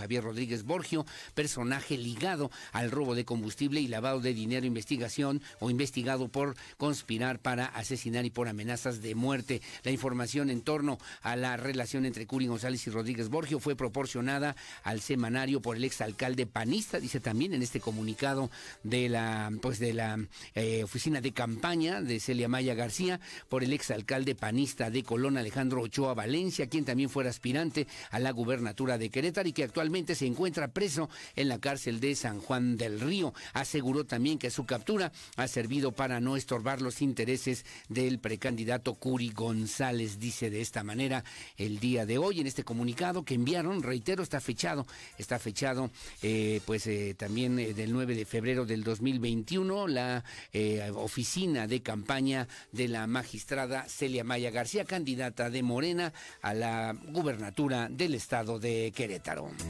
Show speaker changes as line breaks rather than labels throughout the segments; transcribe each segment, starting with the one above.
Javier Rodríguez Borgio, personaje ligado al robo de combustible y lavado de dinero, investigación o investigado por conspirar para asesinar y por amenazas de muerte. La información en torno a la relación entre Curi González y Rodríguez Borgio fue proporcionada al semanario por el exalcalde panista, dice también en este comunicado de la pues de la eh, oficina de campaña de Celia Maya García por el exalcalde panista de Colón Alejandro Ochoa Valencia, quien también fuera aspirante a la gubernatura de Querétaro y que actualmente se encuentra preso en la cárcel de San Juan del Río. Aseguró también que su captura ha servido para no estorbar los intereses del precandidato Curi González, dice de esta manera el día de hoy en este comunicado que enviaron, reitero, está fechado, está fechado eh, pues eh, también eh, del 9 de febrero del 2021, la oficina de campaña de la magistrada Celia Maya García, candidata de Morena a la gubernatura del estado de Querétaro.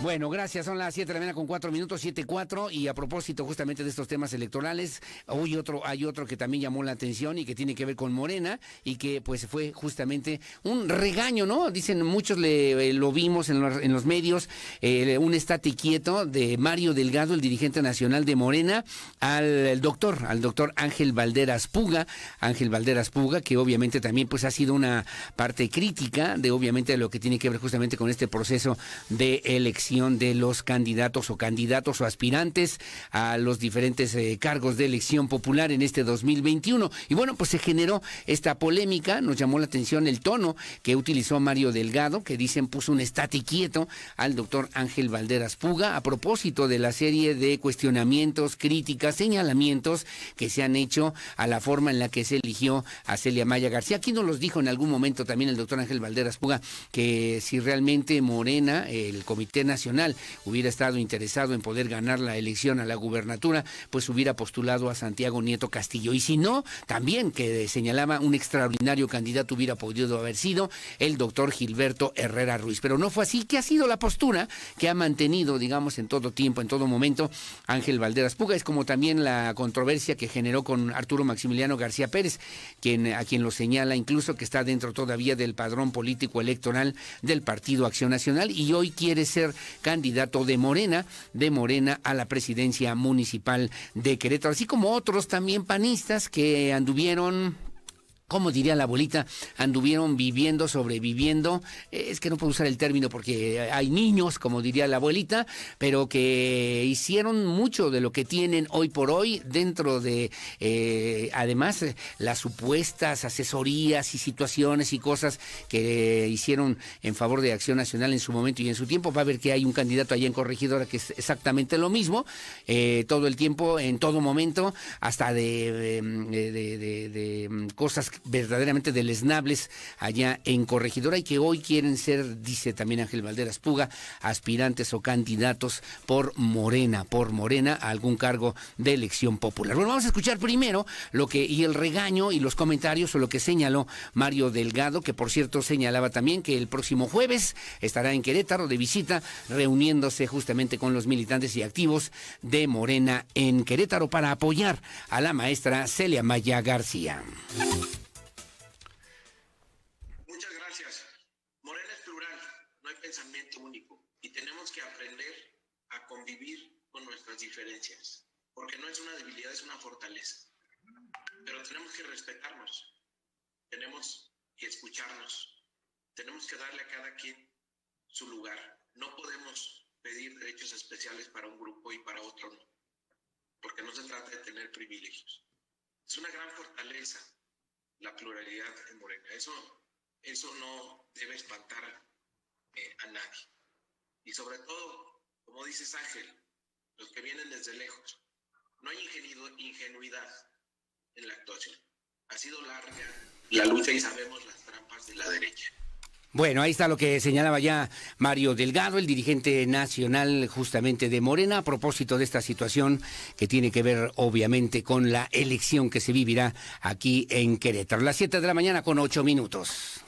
Bueno, gracias. Son las 7 de la mañana con 4 minutos, 7, 4. Y a propósito justamente de estos temas electorales, hoy otro, hay otro que también llamó la atención y que tiene que ver con Morena y que pues fue justamente un regaño, ¿no? Dicen muchos, le, eh, lo vimos en los, medios, eh, un estate quieto de Mario Delgado, el dirigente nacional de Morena, al doctor, al doctor Ángel Valderas Puga. Ángel Valderas Puga, que obviamente también pues ha sido una parte crítica de obviamente lo que tiene que ver justamente con este proceso de elección de los candidatos o candidatos o aspirantes a los diferentes eh, cargos de elección popular en este 2021. Y bueno, pues se generó esta polémica, nos llamó la atención el tono que utilizó Mario Delgado, que dicen puso un estate quieto al doctor Ángel Valderas Puga a propósito de la serie de cuestionamientos, críticas, señalamientos que se han hecho a la forma en la que se eligió a Celia Maya García. Aquí nos los dijo en algún momento también el doctor Ángel Valderas Puga que si realmente Morena, el Comité Nacional, hubiera estado interesado en poder ganar la elección a la gubernatura, pues hubiera postulado a Santiago Nieto Castillo. Y si no, también que señalaba un extraordinario candidato hubiera podido haber sido el doctor Gilberto Herrera Ruiz. Pero no fue así, que ha sido la postura que ha mantenido, digamos, en todo tiempo, en todo momento, Ángel Valderas Puga. Es como también la controversia que generó con Arturo Maximiliano García Pérez, quien, a quien lo señala incluso que está dentro todavía del padrón político electoral del Partido Acción Nacional y hoy quiere ser candidato de Morena, de Morena a la presidencia municipal de Querétaro, así como otros también panistas que anduvieron como diría la abuelita, anduvieron viviendo, sobreviviendo, es que no puedo usar el término porque hay niños, como diría la abuelita, pero que hicieron mucho de lo que tienen hoy por hoy dentro de, eh, además, las supuestas asesorías y situaciones y cosas que hicieron en favor de Acción Nacional en su momento y en su tiempo. Va a ver que hay un candidato allá en Corregidora que es exactamente lo mismo, eh, todo el tiempo, en todo momento, hasta de, de, de, de cosas verdaderamente deleznables allá en Corregidora y que hoy quieren ser, dice también Ángel Valderas Puga, aspirantes o candidatos por Morena, por Morena a algún cargo de elección popular. Bueno, vamos a escuchar primero lo que y el regaño y los comentarios o lo que señaló Mario Delgado, que por cierto señalaba también que el próximo jueves estará en Querétaro de visita, reuniéndose justamente con los militantes y activos de Morena en Querétaro para apoyar a la maestra Celia Maya García.
Diferencias, porque no es una debilidad, es una fortaleza. Pero tenemos que respetarnos, tenemos que escucharnos, tenemos que darle a cada quien su lugar. No podemos pedir derechos especiales para un grupo y para otro no, porque no se trata de tener privilegios. Es una gran fortaleza la pluralidad en Morena. Eso, eso no debe espantar eh, a nadie. Y sobre todo, como dices Ángel, los que vienen desde lejos. No hay ingenuidad en la actuación. Ha sido larga la lucha y sabemos las trampas de la derecha.
Bueno, ahí está lo que señalaba ya Mario Delgado, el dirigente nacional justamente de Morena, a propósito de esta situación que tiene que ver obviamente con la elección que se vivirá aquí en Querétaro. Las 7 de la mañana con 8 minutos.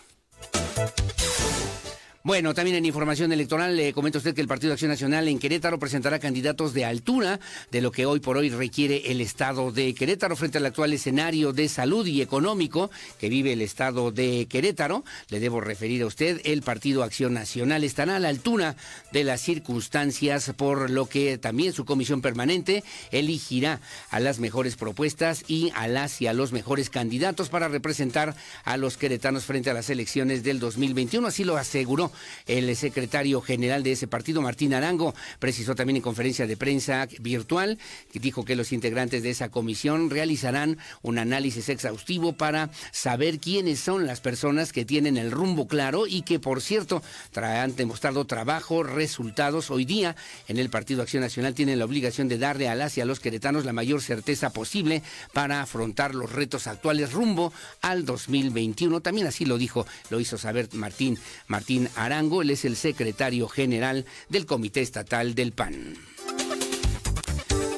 Bueno, también en información electoral le comenta usted que el Partido de Acción Nacional en Querétaro presentará candidatos de altura de lo que hoy por hoy requiere el Estado de Querétaro frente al actual escenario de salud y económico que vive el Estado de Querétaro. Le debo referir a usted, el Partido Acción Nacional estará a la altura de las circunstancias, por lo que también su comisión permanente elegirá a las mejores propuestas y a las y a los mejores candidatos para representar a los queretanos frente a las elecciones del 2021. Así lo aseguró el secretario general de ese partido, Martín Arango, precisó también en conferencia de prensa virtual, que dijo que los integrantes de esa comisión realizarán un análisis exhaustivo para saber quiénes son las personas que tienen el rumbo claro y que, por cierto, han demostrado trabajo, resultados. Hoy día, en el Partido Acción Nacional, tienen la obligación de darle a las y a los queretanos la mayor certeza posible para afrontar los retos actuales rumbo al 2021. También así lo dijo, lo hizo saber Martín, Martín Arango, él es el secretario general del Comité Estatal del PAN.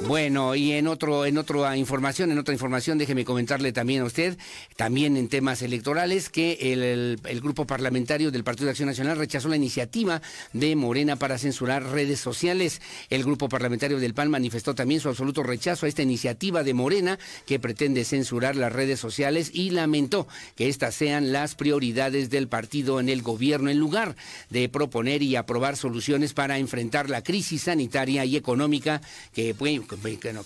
Bueno, y en otro, en otra información, en otra información, déjeme comentarle también a usted, también en temas electorales, que el, grupo parlamentario del Partido de Acción Nacional rechazó la iniciativa de Morena para censurar redes sociales. El grupo parlamentario del PAN manifestó también su absoluto rechazo a esta iniciativa de Morena que pretende censurar las redes sociales y lamentó que estas sean las prioridades del partido en el gobierno en lugar de proponer y aprobar soluciones para enfrentar la crisis sanitaria y económica que puede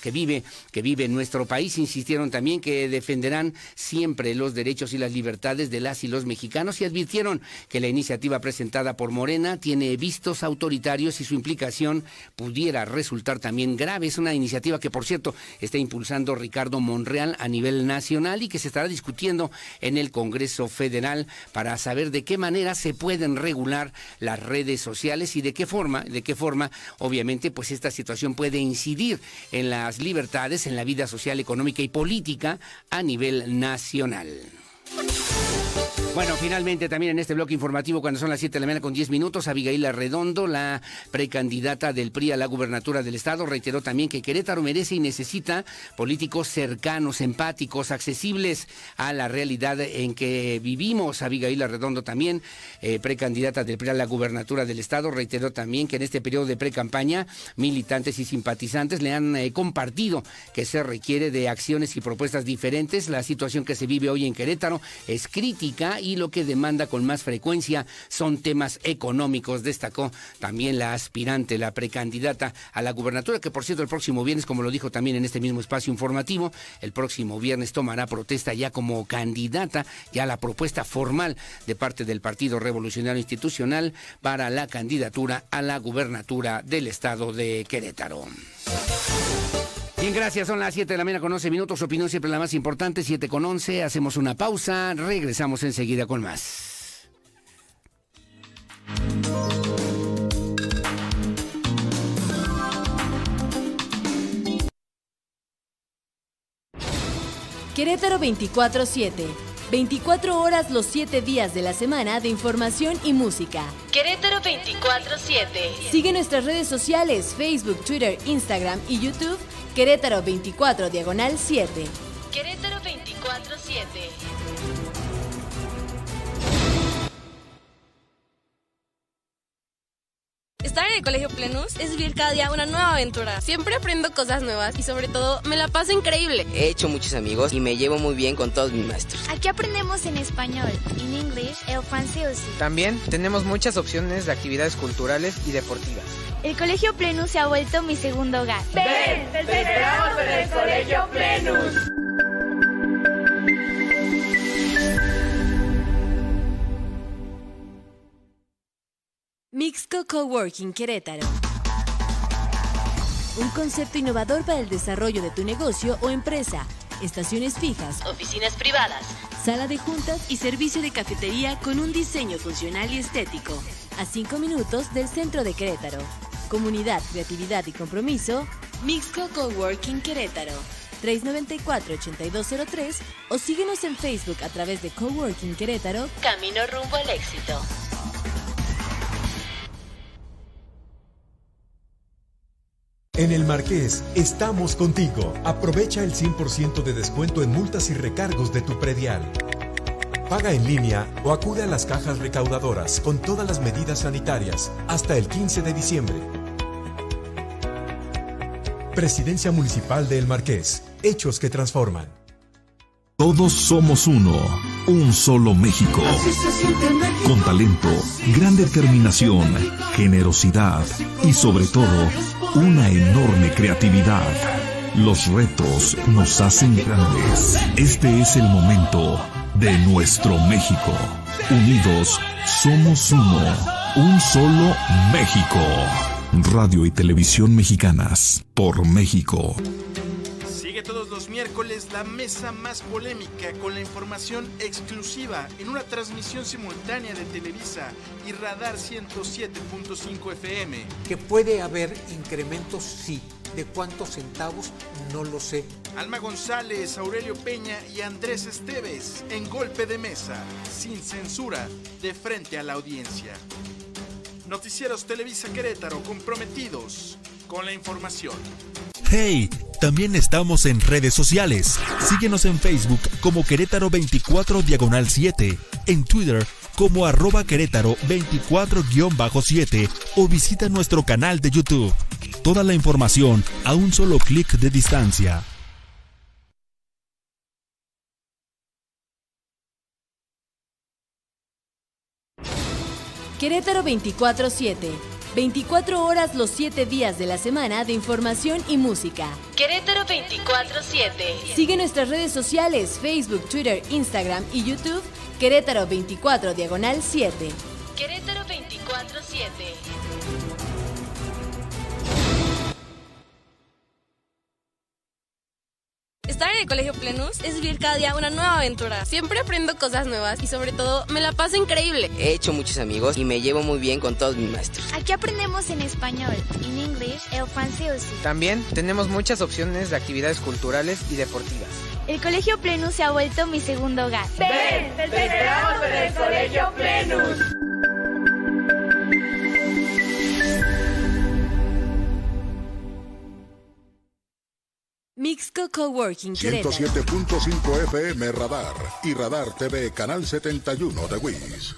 que, vive, que vive en nuestro país. Insistieron también que defenderán siempre los derechos y las libertades de las y los mexicanos y advirtieron que la iniciativa presentada por Morena tiene vistos autoritarios y su implicación pudiera resultar también grave. Es una iniciativa que, por cierto, está impulsando Ricardo Monreal a nivel nacional y que se estará discutiendo en el Congreso Federal para saber de qué manera se pueden regular las redes sociales y de qué forma, de qué forma, obviamente, pues esta situación puede incidir en las libertades, en la vida social, económica y política a nivel nacional. Bueno, finalmente también en este bloque informativo, cuando son las 7 de la mañana con 10 minutos, Abigail Arredondo, la precandidata del PRI a la gubernatura del Estado, reiteró también que Querétaro merece y necesita políticos cercanos, empáticos, accesibles a la realidad en que vivimos. Abigail Arredondo también, eh, precandidata del PRI a la gubernatura del Estado, reiteró también que en este periodo de precampaña, militantes y simpatizantes le han eh, compartido que se requiere de acciones y propuestas diferentes. La situación que se vive hoy en Querétaro es crítica y lo que demanda con más frecuencia son temas económicos, destacó también la aspirante, la precandidata a la gubernatura, que por cierto el próximo viernes, como lo dijo también en este mismo espacio informativo, el próximo viernes tomará protesta ya como candidata, ya la propuesta formal de parte del Partido Revolucionario Institucional para la candidatura a la gubernatura del estado de Querétaro. Bien, gracias. Son las 7 de la mañana con 11 minutos. Opinión siempre la más importante, 7 con 11. Hacemos una pausa. Regresamos enseguida con más.
Querétaro 24-7. 24 horas los 7 días de la semana de información y música. Querétaro 24-7. Sigue nuestras redes sociales, Facebook, Twitter, Instagram y YouTube Querétaro 24, diagonal 7. Querétaro 24, 7.
Estar en el Colegio Plenus es vivir cada día una nueva aventura. Siempre aprendo cosas nuevas y sobre todo me la paso increíble.
He hecho muchos amigos y me llevo muy bien con todos mis maestros.
Aquí aprendemos en español, en inglés, el francés.
También tenemos muchas opciones de actividades culturales y deportivas.
El Colegio Plenus se ha vuelto mi segundo hogar.
¡Ven! ¡Te esperamos en el Colegio Plenus!
Mixco Coworking Querétaro. Un concepto innovador para el desarrollo de tu negocio o empresa. Estaciones fijas, oficinas privadas, sala de juntas y servicio de cafetería con un diseño funcional y estético. A cinco minutos del centro de Querétaro. Comunidad, creatividad y compromiso, Mixco Coworking Querétaro. 394-8203 o síguenos en Facebook a través de Coworking Querétaro, Camino rumbo al éxito.
En el Marqués, estamos contigo. Aprovecha el 100% de descuento en multas y recargos de tu predial. Paga en línea o acude a las cajas recaudadoras con todas las medidas sanitarias hasta el 15 de diciembre. Presidencia Municipal de El Marqués. Hechos que transforman.
Todos somos uno, un solo México. Con talento, gran determinación, generosidad y sobre todo, una enorme creatividad. Los retos nos hacen grandes. Este es el momento de nuestro México. Unidos, somos uno, un solo México. Radio y Televisión Mexicanas, por México.
Sigue todos los miércoles la mesa más polémica con la información exclusiva en una transmisión simultánea de Televisa y Radar 107.5 FM.
Que puede haber incrementos, sí. ¿De cuántos centavos? No lo sé.
Alma González, Aurelio Peña y Andrés Esteves en golpe de mesa, sin censura, de frente a la audiencia. Noticieros Televisa Querétaro comprometidos con la información.
Hey, también estamos en redes sociales. Síguenos en Facebook como Querétaro 24 Diagonal 7, en Twitter como arroba Querétaro 24-7 o visita nuestro canal de YouTube. Toda la información a un solo clic de distancia.
Querétaro 24-7. 24 horas los 7 días de la semana de información y música. Querétaro 24-7. Sigue nuestras redes sociales, Facebook, Twitter, Instagram y YouTube. Querétaro 24 Diagonal 7. Querétaro 24-7.
Estar en el Colegio Plenus es vivir cada día una nueva aventura. Siempre aprendo cosas nuevas y sobre todo me la paso increíble.
He hecho muchos amigos y me llevo muy bien con todos mis maestros.
Aquí aprendemos en español, en inglés, el francés.
También tenemos muchas opciones de actividades culturales y deportivas.
El Colegio Plenus se ha vuelto mi segundo hogar.
Ven, te esperamos en el Colegio Plenus.
Mixco Coworking Querétaro.
107.5 FM Radar y Radar TV Canal 71 de WIS.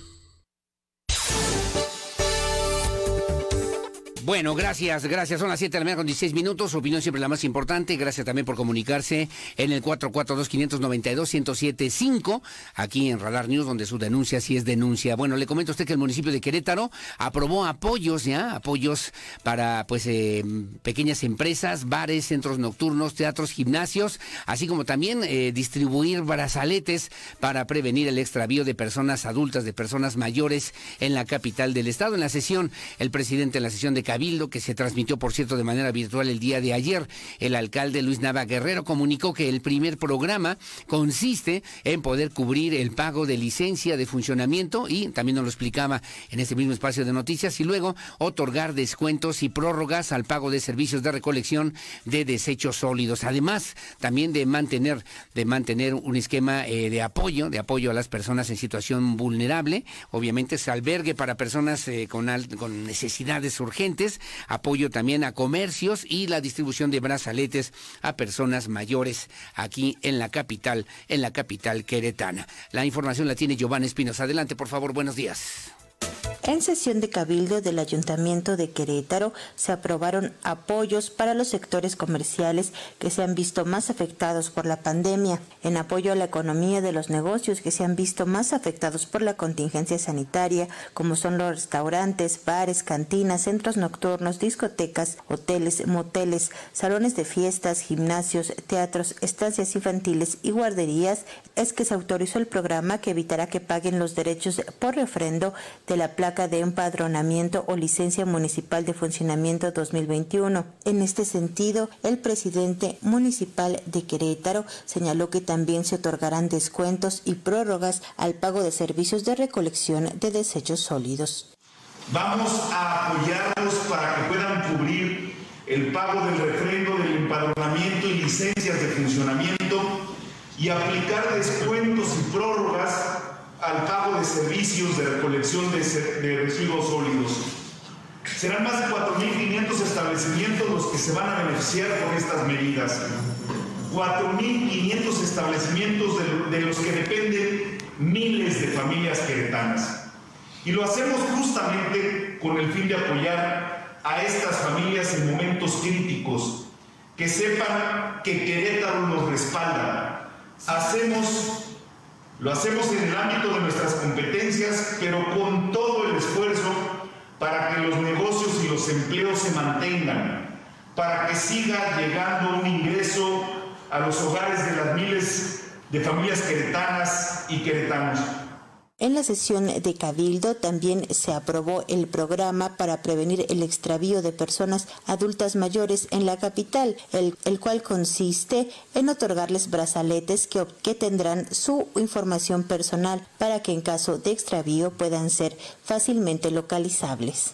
Bueno, gracias, gracias. Son las 7 de la mañana con 16 minutos. Opinión siempre la más importante. Gracias también por comunicarse en el 442-592-1075, aquí en Radar News, donde su denuncia sí es denuncia. Bueno, le comento a usted que el municipio de Querétaro aprobó apoyos, ¿ya? Apoyos para, pues, eh, pequeñas empresas, bares, centros nocturnos, teatros, gimnasios, así como también eh, distribuir brazaletes para prevenir el extravío de personas adultas, de personas mayores en la capital del estado. En la sesión, el presidente en la sesión de Cabildo, que se transmitió, por cierto, de manera virtual el día de ayer. El alcalde Luis Nava Guerrero comunicó que el primer programa consiste en poder cubrir el pago de licencia de funcionamiento y también nos lo explicaba en este mismo espacio de noticias y luego otorgar descuentos y prórrogas al pago de servicios de recolección de desechos sólidos. Además, también de mantener, de mantener un esquema eh, de apoyo, de apoyo a las personas en situación vulnerable. Obviamente es albergue para personas eh, con, con necesidades urgentes apoyo también a comercios y la distribución de brazaletes a personas mayores aquí en la capital, en la capital queretana. La información la tiene Giovanni Espinos. Adelante, por favor, buenos días.
En sesión de cabildo del Ayuntamiento de Querétaro se aprobaron apoyos para los sectores comerciales que se han visto más afectados por la pandemia, en apoyo a la economía de los negocios que se han visto más afectados por la contingencia sanitaria, como son los restaurantes, bares, cantinas, centros nocturnos, discotecas, hoteles, moteles, salones de fiestas, gimnasios, teatros, estancias infantiles y guarderías, es que se autorizó el programa que evitará que paguen los derechos por refrendo de la placa de empadronamiento o licencia municipal de funcionamiento 2021. En este sentido, el presidente municipal de Querétaro señaló que también se otorgarán descuentos y prórrogas al pago de servicios de recolección de desechos sólidos.
Vamos a apoyarlos para que puedan cubrir el pago del refrendo del empadronamiento y licencias de funcionamiento y aplicar descuentos y prórrogas al pago de servicios de recolección de, de residuos sólidos. Serán más de 4.500 establecimientos los que se van a beneficiar con estas medidas. 4.500 establecimientos de, de, los que dependen miles de familias queretanas. Y lo hacemos justamente con el fin de apoyar a estas familias en momentos críticos, que sepan que Querétaro los respalda. Hacemos, lo hacemos en el ámbito de nuestras competencias, pero con todo el esfuerzo para que los negocios y los empleos se mantengan, para que siga llegando un ingreso a los hogares de las miles de familias queretanas y queretanos.
En la sesión de Cabildo también se aprobó el programa para prevenir el extravío de personas adultas mayores en la capital, el, cual consiste en otorgarles brazaletes que, que tendrán su información personal para que en caso de extravío puedan ser fácilmente localizables.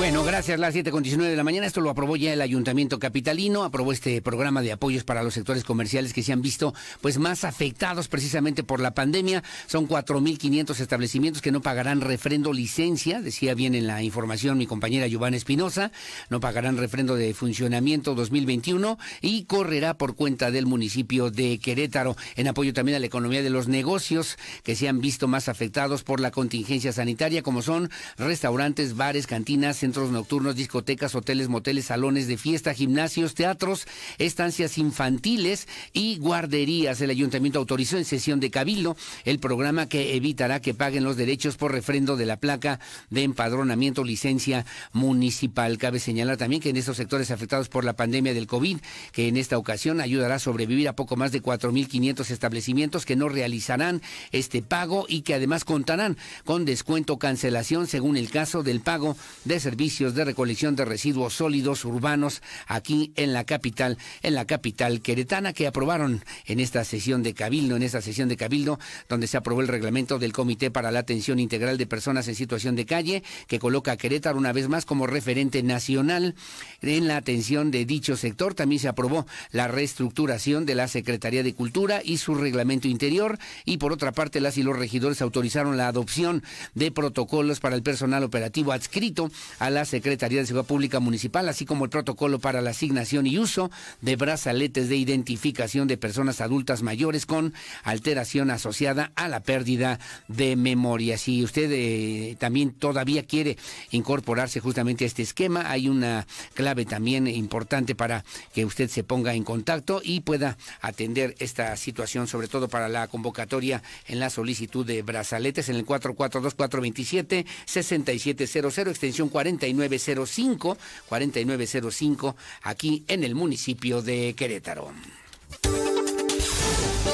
Bueno, gracias. Las 7.19 de la mañana. Esto lo aprobó ya el Ayuntamiento Capitalino. Aprobó este programa de apoyos para los sectores comerciales que se han visto pues más afectados precisamente por la pandemia. Son 4.500 establecimientos que no pagarán refrendo licencia. Decía bien en la información mi compañera Giovanna Espinosa. No pagarán refrendo de funcionamiento 2021 y correrá por cuenta del municipio de Querétaro. En apoyo también a la economía de los negocios que se han visto más afectados por la contingencia sanitaria, como son restaurantes, bares, cantinas, centros nocturnos, discotecas, hoteles, moteles, salones de fiesta, gimnasios, teatros, estancias infantiles y guarderías. El ayuntamiento autorizó en sesión de cabildo el programa que evitará que paguen los derechos por refrendo de la placa de empadronamiento licencia municipal. Cabe señalar también que en estos sectores afectados por la pandemia del COVID, que en esta ocasión ayudará a sobrevivir a poco más de 4.500 establecimientos que no realizarán este pago y que además contarán con descuento cancelación según el caso del pago de servicios servicios de recolección de residuos sólidos urbanos aquí en la capital, en la capital queretana, que aprobaron en esta sesión de Cabildo, en esta sesión de Cabildo, donde se aprobó el reglamento del Comité para la Atención Integral de Personas en Situación de Calle, que coloca a Querétaro una vez más como referente nacional en la atención de dicho sector. También se aprobó la reestructuración de la Secretaría de Cultura y su reglamento interior. Y por otra parte, las y los regidores autorizaron la adopción de protocolos para el personal operativo adscrito a la Secretaría de Seguridad Pública Municipal, así como el protocolo para la asignación y uso de brazaletes de identificación de personas adultas mayores con alteración asociada a la pérdida de memoria. Si usted eh, también todavía quiere incorporarse justamente a este esquema, hay una clave también importante para que usted se ponga en contacto y pueda atender esta situación, sobre todo para la convocatoria en la solicitud de brazaletes en el 442-427-6700, extensión 40 4905, 4905, aquí en el municipio de Querétaro.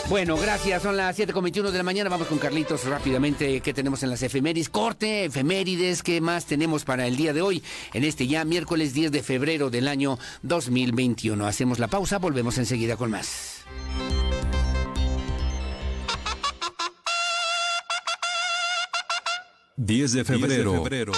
Bueno, gracias. Son las 7.21 de la mañana. Vamos con Carlitos rápidamente. ¿Qué tenemos en las efemérides? Corte, efemérides. ¿Qué más tenemos para el día de hoy? En este ya miércoles 10 de febrero del año 2021. Hacemos la pausa. Volvemos enseguida con más.
10 de febrero. 10 de febrero.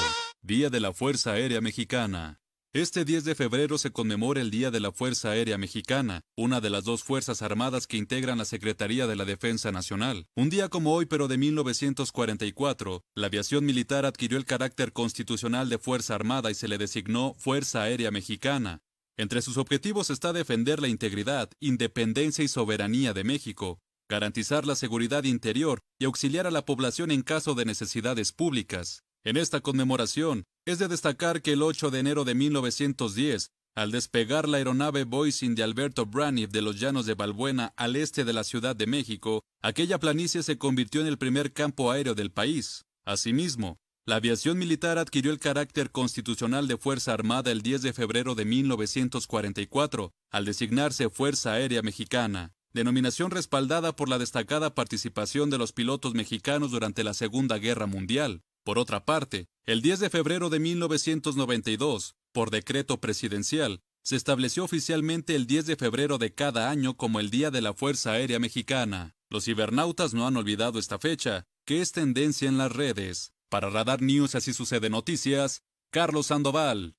Día de la Fuerza Aérea Mexicana. Este 10 de febrero se conmemora el Día de la Fuerza Aérea Mexicana, una de las dos Fuerzas Armadas que integran la Secretaría de la Defensa Nacional. Un día como hoy, pero de 1944, la aviación militar adquirió el carácter constitucional de Fuerza Armada y se le designó Fuerza Aérea Mexicana. Entre sus objetivos está defender la integridad, independencia y soberanía de México, garantizar la seguridad interior y auxiliar a la población en caso de necesidades públicas. En esta conmemoración, es de destacar que el 8 de enero de 1910, al despegar la aeronave Boising de Alberto Braniff de los llanos de Balbuena al este de la Ciudad de México, aquella planicie se convirtió en el primer campo aéreo del país. Asimismo, la aviación militar adquirió el carácter constitucional de Fuerza Armada el 10 de febrero de 1944, al designarse Fuerza Aérea Mexicana, denominación respaldada por la destacada participación de los pilotos mexicanos durante la Segunda Guerra Mundial. Por otra parte, el 10 de febrero de 1992, por decreto presidencial, se estableció oficialmente el 10 de febrero de cada año como el Día de la Fuerza Aérea Mexicana. Los cibernautas no han olvidado esta fecha, que es tendencia en las redes. Para Radar News Así Sucede Noticias, Carlos Sandoval.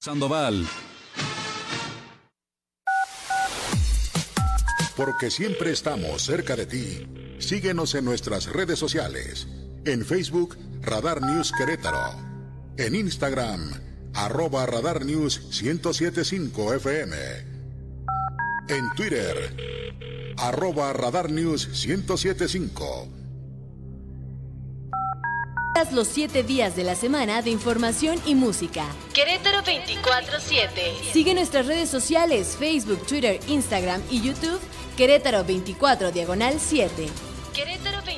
Sandoval.
Porque siempre estamos cerca de ti. Síguenos en nuestras redes sociales. En Facebook, Radar News Querétaro. En Instagram, arroba Radar News 1075 FM. En Twitter, arroba Radar News 1075.
Los siete días de la semana de información y música.
Querétaro 24-7.
Sigue nuestras redes sociales, Facebook, Twitter, Instagram y YouTube. Querétaro 24 Diagonal 7.
Querétaro 24-7.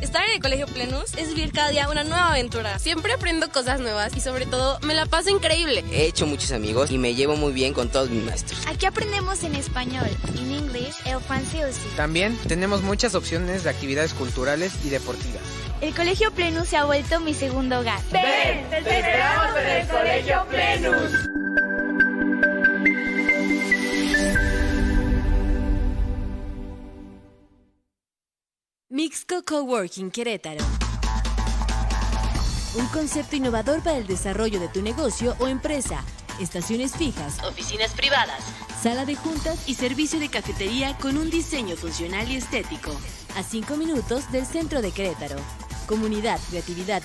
Estar en el Colegio Plenus es vivir cada día una nueva aventura. Siempre aprendo cosas nuevas y sobre todo me la paso increíble.
He hecho muchos amigos y me llevo muy bien con todos mis maestros.
Aquí aprendemos en español, en inglés, el francés.
También tenemos muchas opciones de actividades culturales y deportivas.
El Colegio Plenus se ha vuelto mi segundo hogar.
Ven, te esperamos en el Colegio Plenus.
Mixco Coworking Querétaro. Un concepto innovador para el desarrollo de tu negocio o empresa. Estaciones fijas,
oficinas privadas,
sala de juntas y servicio de cafetería con un diseño funcional y estético. A cinco minutos del centro de Querétaro. Comunidad, creatividad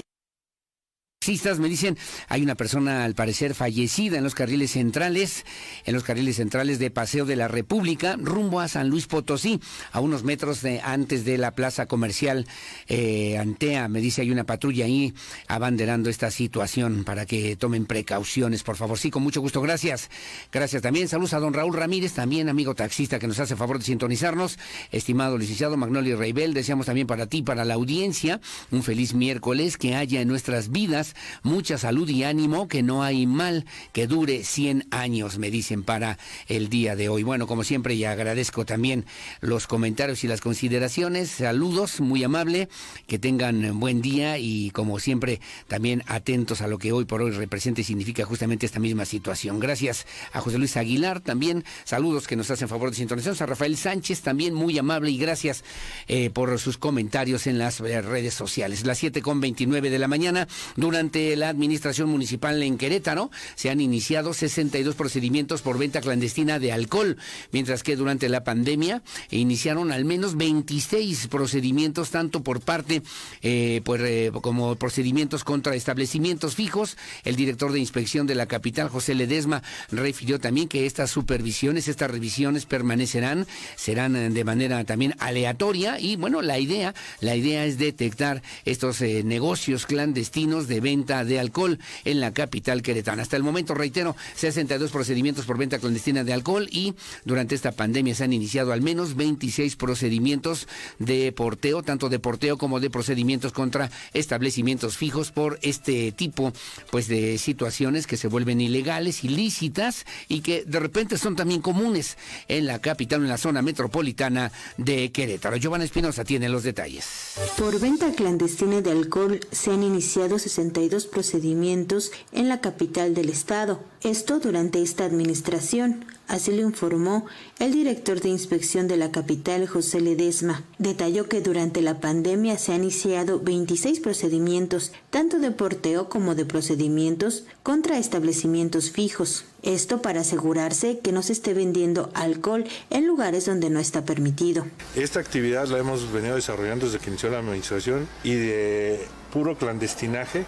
me dicen, hay una persona al parecer fallecida en los carriles centrales, en los carriles centrales de Paseo de la República, rumbo a San Luis Potosí, a unos metros de, antes de la plaza comercial eh, Antea. Me dice, hay una patrulla ahí abanderando esta situación para que tomen precauciones, por favor. Sí, con mucho gusto, gracias. Gracias también. Saludos a don Raúl Ramírez, también amigo taxista que nos hace favor de sintonizarnos. Estimado licenciado Magnoli Reibel, deseamos también para ti, para la audiencia, un feliz miércoles que haya en nuestras vidas mucha salud y ánimo, que no hay mal que dure 100 años, me dicen para el día de hoy. Bueno, como siempre, y agradezco también los comentarios y las consideraciones. Saludos, muy amable, que tengan buen día y como siempre, también atentos a lo que hoy por hoy representa y significa justamente esta misma situación. Gracias a José Luis Aguilar, también saludos que nos hacen favor de sintonización. A Rafael Sánchez, también muy amable y gracias eh, por sus comentarios en las eh, redes sociales. Las 7 con 29 de la mañana, durante la Administración Municipal en Querétaro se han iniciado 62 procedimientos por venta clandestina de alcohol, mientras que durante la pandemia iniciaron al menos 26 procedimientos, tanto por parte eh, pues, eh, como procedimientos contra establecimientos fijos. El director de inspección de la capital, José Ledesma, refirió también que estas supervisiones, estas revisiones permanecerán, serán eh, de manera también aleatoria y bueno, la idea, la idea es detectar estos negocios clandestinos de venta de alcohol en la capital queretana. Hasta el momento, reitero, 62 procedimientos por venta clandestina de alcohol y durante esta pandemia se han iniciado al menos 26 procedimientos de porteo, tanto de porteo como de procedimientos contra establecimientos fijos por este tipo pues de situaciones que se vuelven ilegales, ilícitas y que de repente son también comunes en la capital, en la zona metropolitana de Querétaro. Giovanna Espinosa tiene los detalles.
Por venta clandestina de alcohol se han iniciado 62 procedimientos en la capital del estado. Esto durante esta administración, así lo informó el director de inspección de la capital, José Ledesma. Detalló que durante la pandemia se han iniciado 26 procedimientos, tanto de porteo como de procedimientos contra establecimientos fijos. Esto para asegurarse que no se esté vendiendo alcohol en lugares donde no está permitido.
Esta actividad la hemos venido desarrollando desde que inició la administración y de puro clandestinaje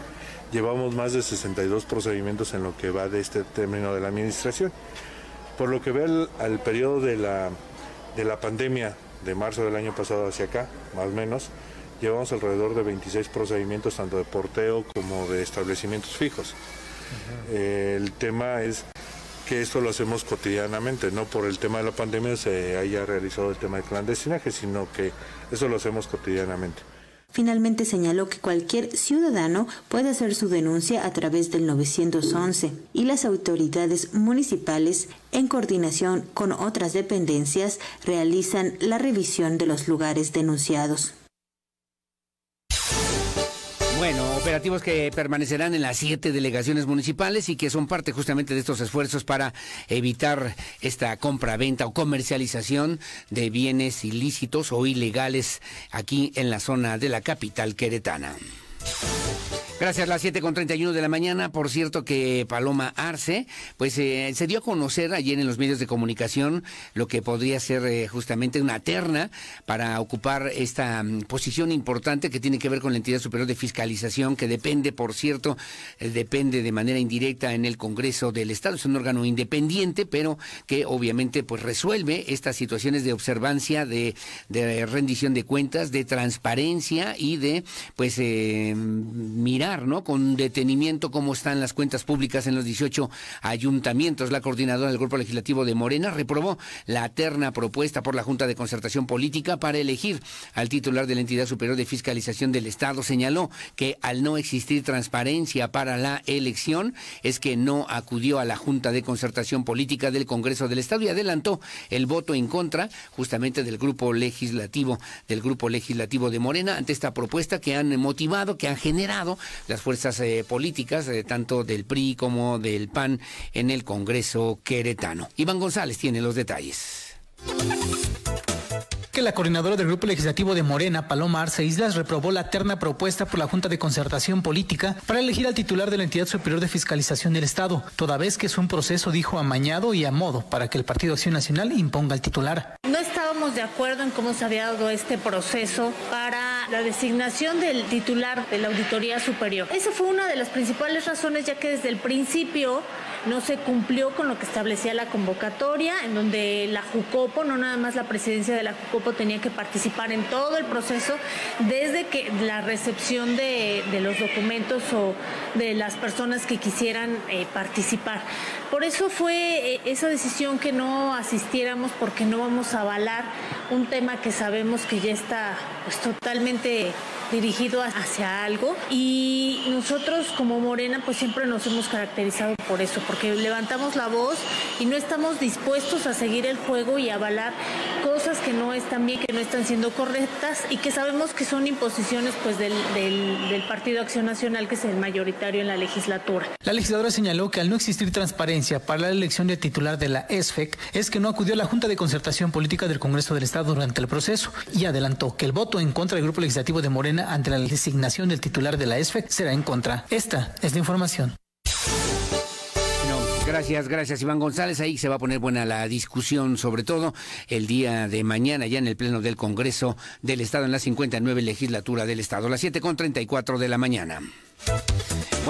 llevamos más de 62 procedimientos en lo que va de este término de la administración. Por lo que ve al, periodo de la, de la pandemia de marzo del año pasado hacia acá, más o menos, llevamos alrededor de 26 procedimientos, tanto de porteo como de establecimientos fijos. el tema es que esto lo hacemos cotidianamente, no por el tema de la pandemia se haya realizado el tema de clandestinaje, sino que eso lo hacemos cotidianamente.
Finalmente señaló que cualquier ciudadano puede hacer su denuncia a través del 911 y las autoridades municipales, en coordinación con otras dependencias, realizan la revisión de los lugares denunciados.
Bueno, operativos que permanecerán en las siete delegaciones municipales y que son parte justamente de estos esfuerzos para evitar esta compra-venta o comercialización de bienes ilícitos o ilegales aquí en la zona de la capital queretana. Gracias, las 7 con 31 de la mañana. Por cierto que Paloma Arce, pues eh, se dio a conocer ayer en los medios de comunicación lo que podría ser eh, justamente una terna para ocupar esta mm, posición importante que tiene que ver con la entidad superior de fiscalización, que depende, por cierto, eh, depende de manera indirecta en el Congreso del Estado. Es un órgano independiente, pero que obviamente pues resuelve estas situaciones de observancia, de, rendición de cuentas, de transparencia y de pues mirar ¿no? Con detenimiento cómo están las cuentas públicas en los 18 ayuntamientos. La coordinadora del Grupo Legislativo de Morena reprobó la terna propuesta por la Junta de Concertación Política para elegir al titular de la entidad superior de fiscalización del Estado. Señaló que al no existir transparencia para la elección es que no acudió a la Junta de Concertación Política del Congreso del Estado y adelantó el voto en contra justamente del grupo legislativo del grupo legislativo de Morena ante esta propuesta que han motivado, que han generado las fuerzas eh, políticas, eh, tanto del PRI como del PAN, en el Congreso queretano. Iván González tiene los detalles
que la coordinadora del Grupo Legislativo de Morena, Paloma Arce Islas, reprobó la terna propuesta por la Junta de Concertación Política para elegir al titular de la entidad superior de fiscalización del Estado, toda vez que es un proceso, dijo, amañado y a modo para que el Partido Acción Nacional imponga al titular.
No estábamos de acuerdo en cómo se había dado este proceso para la designación del titular de la Auditoría Superior. Esa fue una de las principales razones, ya que desde el principio no se cumplió con lo que establecía la convocatoria, en donde la JUCOPO, no nada más la presidencia de la JUCOPO tenía que participar en todo el proceso, desde que la recepción de, los documentos o de las personas que quisieran eh, participar. Por eso fue eh, esa decisión que no asistiéramos porque no vamos a avalar un tema que sabemos que ya está pues, totalmente dirigido hacia algo y nosotros como Morena pues siempre nos hemos caracterizado por eso, porque levantamos la voz y no estamos dispuestos a seguir el juego y avalar cosas que no están bien, que no están siendo correctas y que sabemos que son imposiciones pues del, del Partido Acción Nacional que es el mayoritario en la legislatura.
La legisladora señaló que al no existir transparencia para la elección de titular de la ESFEC es que no acudió a la Junta de Concertación Política del Congreso del Estado durante el proceso y adelantó que el voto en contra del Grupo Legislativo de Morena ante la designación del titular de la ESFE será en contra. Esta es la información.
Gracias, gracias Iván González. Ahí se va a poner buena la discusión, sobre todo el día de mañana, ya en el Pleno del Congreso del Estado, en la 59 legislatura del Estado, las 7 con 34 de la mañana.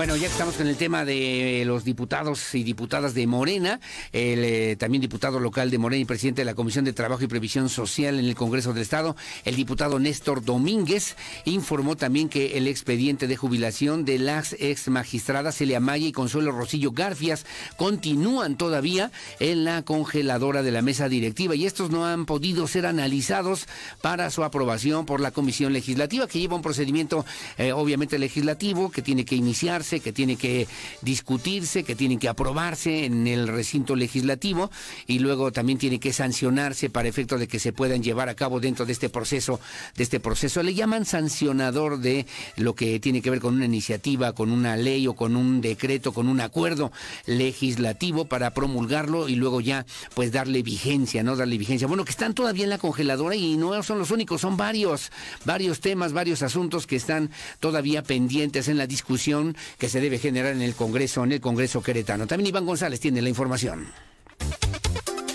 Bueno, ya estamos con el tema de los diputados y diputadas de Morena, eh, también diputado local de Morena y presidente de la Comisión de Trabajo y Previsión Social en el Congreso del Estado, el diputado Néstor Domínguez, informó también que el expediente de jubilación de las ex magistradas Celia Maya y Consuelo Rosillo Garfias continúan todavía en la congeladora de la mesa directiva y estos no han podido ser analizados para su aprobación por la Comisión Legislativa, que lleva un procedimiento eh, obviamente legislativo que tiene que iniciarse, que tiene que discutirse, que tiene que aprobarse en el recinto legislativo y luego también tiene que sancionarse para efecto de que se puedan llevar a cabo dentro de este proceso, de este proceso. Le llaman sancionador de lo que tiene que ver con una iniciativa, con una ley o con un decreto, con un acuerdo legislativo para promulgarlo y luego ya pues darle vigencia, ¿no? Darle vigencia. Bueno, que están todavía en la congeladora y no son los únicos, son varios, varios temas, varios asuntos que están todavía pendientes en la discusión que se debe generar en el Congreso, en el Congreso queretano. También Iván González tiene la información.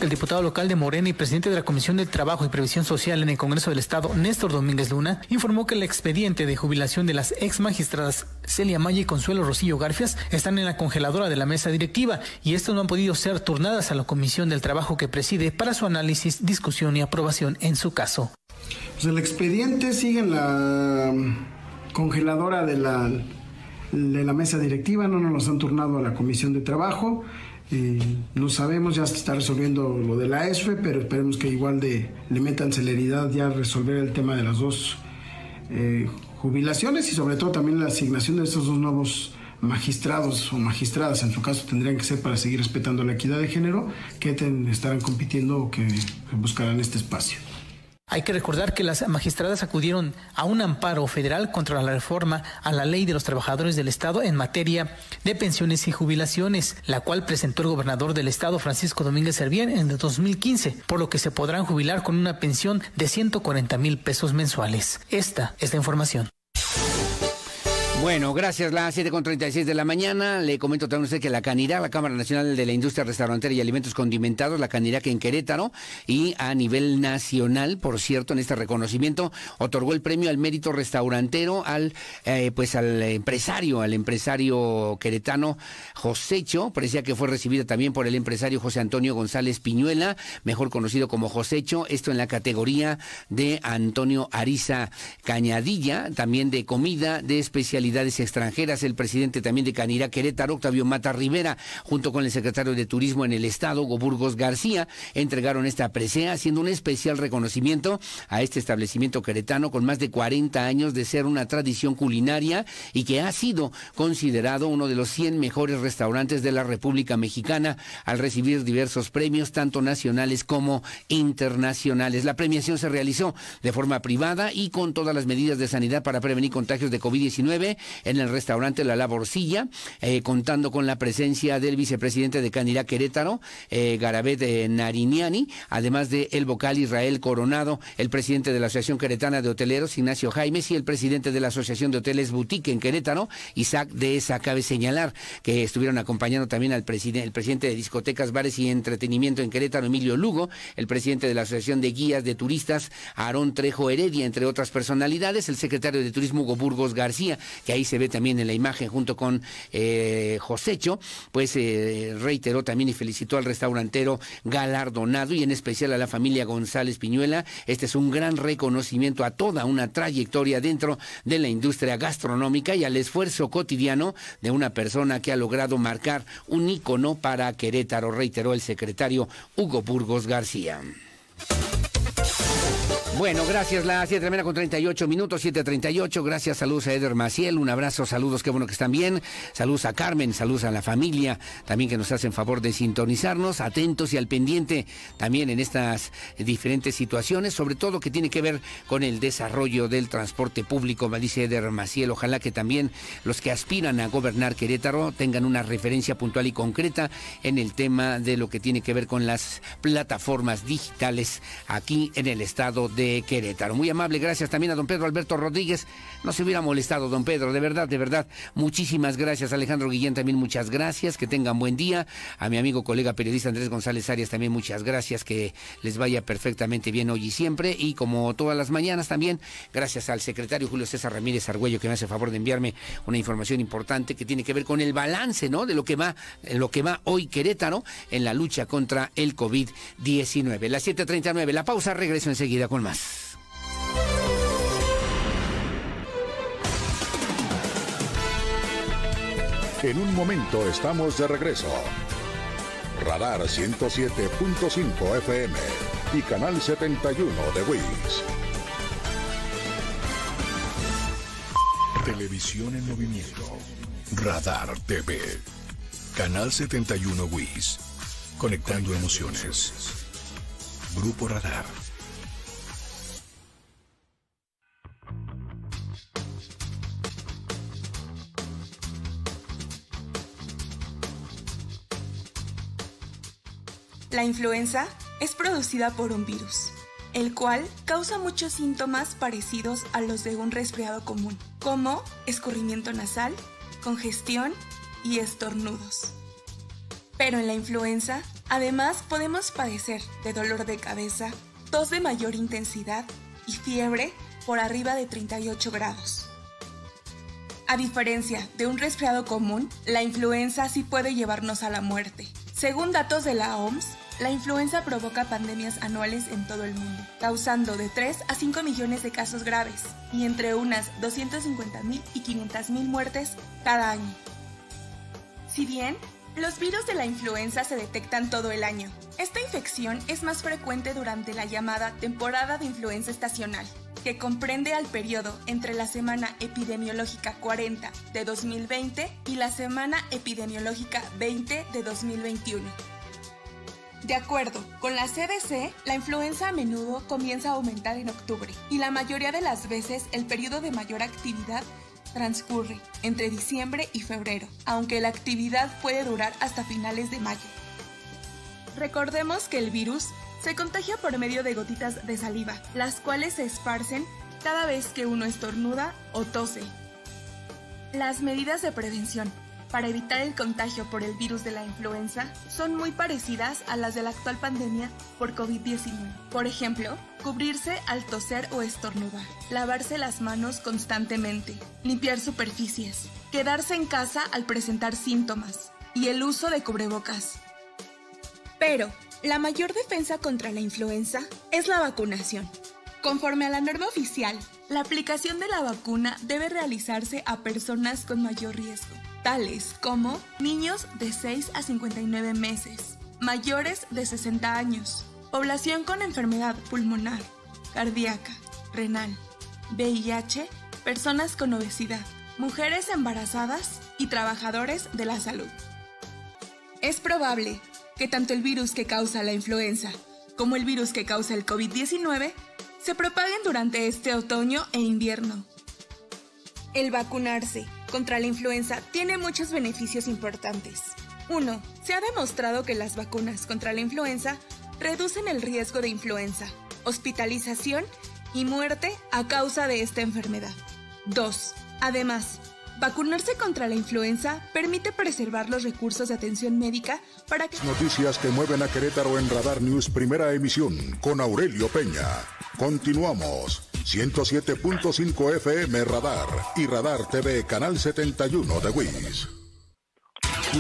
El diputado local de Morena y presidente de la Comisión de Trabajo y Previsión Social en el Congreso del Estado, Néstor Domínguez Luna, informó que el expediente de jubilación de las ex magistradas Celia Maya y Consuelo Rosillo Garfias están en la congeladora de la mesa directiva y estos no han podido ser turnadas a la Comisión del Trabajo que preside para su análisis, discusión y aprobación en su caso.
Pues el expediente sigue en la congeladora de la, de la mesa directiva, no nos han turnado a la comisión de trabajo. Eh, no sabemos, ya se está resolviendo lo de la ESFE, pero esperemos que igual de, le metan celeridad ya resolver el tema de las dos eh, jubilaciones y sobre todo también la asignación de estos dos nuevos magistrados o magistradas, en su caso tendrían que ser para seguir respetando la equidad de género, que estarán compitiendo o que buscarán este espacio.
Hay que recordar que las magistradas acudieron a un amparo federal contra la reforma a la ley de los trabajadores del Estado en materia de pensiones y jubilaciones, la cual presentó el gobernador del Estado, Francisco Domínguez Servién, en el 2015, por lo que se podrán jubilar con una pensión de 140 mil pesos mensuales. Esta es la información.
Bueno, gracias. Las 7.36 de la mañana. Le comento también a usted que la Canidad, la Cámara Nacional de la Industria Restaurantera y Alimentos Condimentados, la Canidad que en Querétaro y a nivel nacional, por cierto, en este reconocimiento, otorgó el premio al mérito restaurantero al, eh, pues al empresario, al empresario queretano Josecho. Parecía que fue recibida también por el empresario José Antonio González Piñuela, mejor conocido como Josecho. Esto en la categoría de Antonio Ariza Cañadilla, también de comida de especialidad extranjeras, el presidente también de Canirá Querétaro, Octavio Mata Rivera, junto con el secretario de Turismo en el Estado, Goburgos García, entregaron esta presea, haciendo un especial reconocimiento a este establecimiento queretano con más de 40 años de ser una tradición culinaria y que ha sido considerado uno de los 100 mejores restaurantes de la República Mexicana al recibir diversos premios, tanto nacionales como internacionales. La premiación se realizó de forma privada y con todas las medidas de sanidad para prevenir contagios de COVID-19 en el restaurante La Laborcilla, eh, contando con la presencia del vicepresidente de Canirá Querétaro, eh, Garabet eh, Nariniani, además de el vocal Israel Coronado, el presidente de la Asociación Queretana de Hoteleros, Ignacio Jaimes, y el presidente de la Asociación de Hoteles Boutique en Querétaro, Isaac de esa. Cabe señalar que estuvieron acompañando también al presidente, el presidente de Discotecas, Bares y Entretenimiento en Querétaro, Emilio Lugo, el presidente de la Asociación de Guías de Turistas, Aarón Trejo Heredia, entre otras personalidades, el secretario de Turismo Hugo Burgos García, que ahí se ve también en la imagen junto con eh, Josecho, pues eh, reiteró también y felicitó al restaurantero galardonado y en especial a la familia González Piñuela. Este es un gran reconocimiento a toda una trayectoria dentro de la industria gastronómica y al esfuerzo cotidiano de una persona que ha logrado marcar un ícono para Querétaro, reiteró el secretario Hugo Burgos García. Bueno, gracias. La 7 de la con 38 minutos, 7.38. Gracias, saludos a Eder Maciel. Un abrazo, saludos, qué bueno que están bien. Saludos a Carmen, saludos a la familia, también que nos hacen favor de sintonizarnos, atentos y al pendiente también en estas diferentes situaciones, sobre todo que tiene que ver con el desarrollo del transporte público, me dice Eder Maciel. Ojalá que también los que aspiran a gobernar Querétaro tengan una referencia puntual y concreta en el tema de lo que tiene que ver con las plataformas digitales aquí en el estado de Querétaro. Muy amable, gracias también a don Pedro Alberto Rodríguez. No se hubiera molestado, don Pedro, de verdad, de verdad. Muchísimas gracias, Alejandro Guillén, también muchas gracias. Que tengan buen día. A mi amigo, colega periodista Andrés González Arias, también muchas gracias. Que les vaya perfectamente bien hoy y siempre. Y como todas las mañanas también, gracias al secretario Julio César Ramírez Argüello, que me hace favor de enviarme una información importante que tiene que ver con el balance, ¿no? De lo que va, lo que va hoy Querétaro en la lucha contra el COVID-19. Las 7.39, la pausa, regreso enseguida con más.
En un momento estamos de regreso. Radar 107.5 FM y Canal 71 de WIS. Televisión en movimiento. Radar TV. Canal 71 WIS. Conectando emociones. Grupo Radar.
La influenza es producida por un virus, el cual causa muchos síntomas parecidos a los de un resfriado común, como escurrimiento nasal, congestión y estornudos. Pero en la influenza, además podemos padecer de dolor de cabeza, tos de mayor intensidad y fiebre por arriba de 38 grados. A diferencia de un resfriado común, la influenza sí puede llevarnos a la muerte. Según datos de la OMS, la influenza provoca pandemias anuales en todo el mundo, causando de 3 a 5 millones de casos graves y entre unas 250.000 y 500.000 muertes cada año. Si bien, los virus de la influenza se detectan todo el año, esta infección es más frecuente durante la llamada temporada de influenza estacional, que comprende al periodo entre la semana epidemiológica 40 de 2020 y la semana epidemiológica 20 de 2021. De acuerdo con la CDC, la influenza a menudo comienza a aumentar en octubre y la mayoría de las veces el periodo de mayor actividad transcurre entre diciembre y febrero, aunque la actividad puede durar hasta finales de mayo. Recordemos que el virus se contagia por medio de gotitas de saliva, las cuales se esparcen cada vez que uno estornuda o tose. Las medidas de prevención para evitar el contagio por el virus de la influenza son muy parecidas a las de la actual pandemia por COVID-19. Por ejemplo, cubrirse al toser o estornudar, lavarse las manos constantemente, limpiar superficies, quedarse en casa al presentar síntomas y el uso de cubrebocas. Pero, la mayor defensa contra la influenza es la vacunación. Conforme a la norma oficial, la aplicación de la vacuna debe realizarse a personas con mayor riesgo, tales como niños de 6 a 59 meses, mayores de 60 años, población con enfermedad pulmonar, cardíaca, renal, VIH, personas con obesidad, mujeres embarazadas y trabajadores de la salud. Es probable que tanto el virus que causa la influenza como el virus que causa el COVID-19 se propaguen durante este otoño e invierno. El vacunarse contra la influenza tiene muchos beneficios importantes. 1. Se ha demostrado que las vacunas contra la influenza reducen el riesgo de influenza, hospitalización y muerte a causa de esta enfermedad. 2. Además, Vacunarse contra la influenza permite preservar los recursos de atención médica para que...
Noticias que mueven a Querétaro en Radar News, primera emisión, con Aurelio Peña. Continuamos. 107.5 FM Radar y Radar TV, Canal 71 de WIS.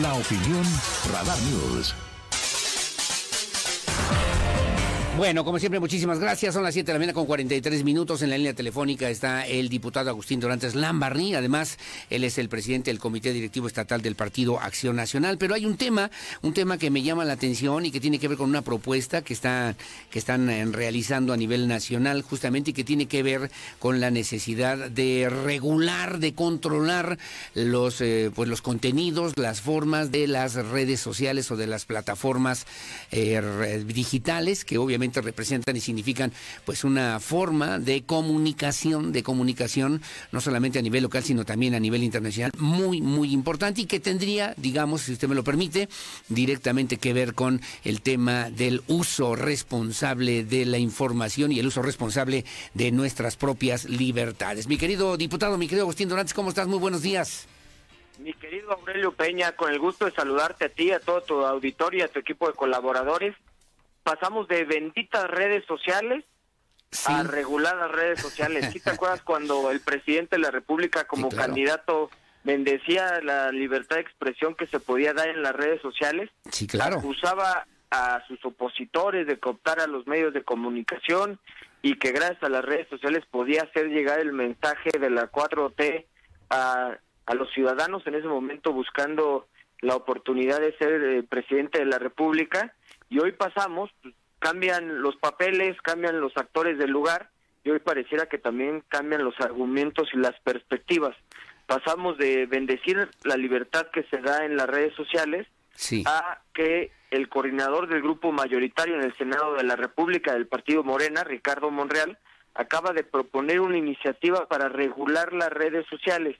La opinión, Radar News.
Bueno, como siempre, muchísimas gracias. Son las 7 de la mañana con 43 minutos. En la línea telefónica está el diputado Agustín Dorantes Lambarní. Además, él es el presidente del Comité Directivo Estatal del Partido Acción Nacional. Pero hay un tema, un tema que me llama la atención y que tiene que ver con una propuesta que, está, que están eh, realizando a nivel nacional, justamente, y que tiene que ver con la necesidad de regular, de controlar los, eh, pues los contenidos, las formas de las redes sociales o de las plataformas eh, digitales, que obviamente representan y significan pues una forma de comunicación, de comunicación no solamente a nivel local, sino también a nivel internacional, muy, muy importante y que tendría, digamos, si usted me lo permite, directamente que ver con el tema del uso responsable de la información y el uso responsable de nuestras propias libertades. Mi querido diputado, mi querido Agustín Dorantes, ¿cómo estás? Muy buenos días.
Mi querido Aurelio Peña, con el gusto de saludarte a ti, a todo tu auditorio a tu equipo de colaboradores pasamos de benditas redes sociales a reguladas redes sociales. ¿Sí te acuerdas cuando el presidente de la República como candidato bendecía la libertad de expresión que se podía dar en las redes sociales?
Sí, claro.
Acusaba a sus opositores de cooptar a los medios de comunicación y que gracias a las redes sociales podía hacer llegar el mensaje de la 4T a, a los ciudadanos en ese momento buscando la oportunidad de ser eh, presidente de la República y hoy pasamos, pues, cambian los papeles, cambian los actores del lugar y hoy pareciera que también cambian los argumentos y las perspectivas. Pasamos de bendecir la libertad que se da en las redes sociales a que el coordinador del grupo mayoritario en el Senado de la República del Partido Morena, Ricardo Monreal, acaba de proponer una iniciativa para regular las redes sociales.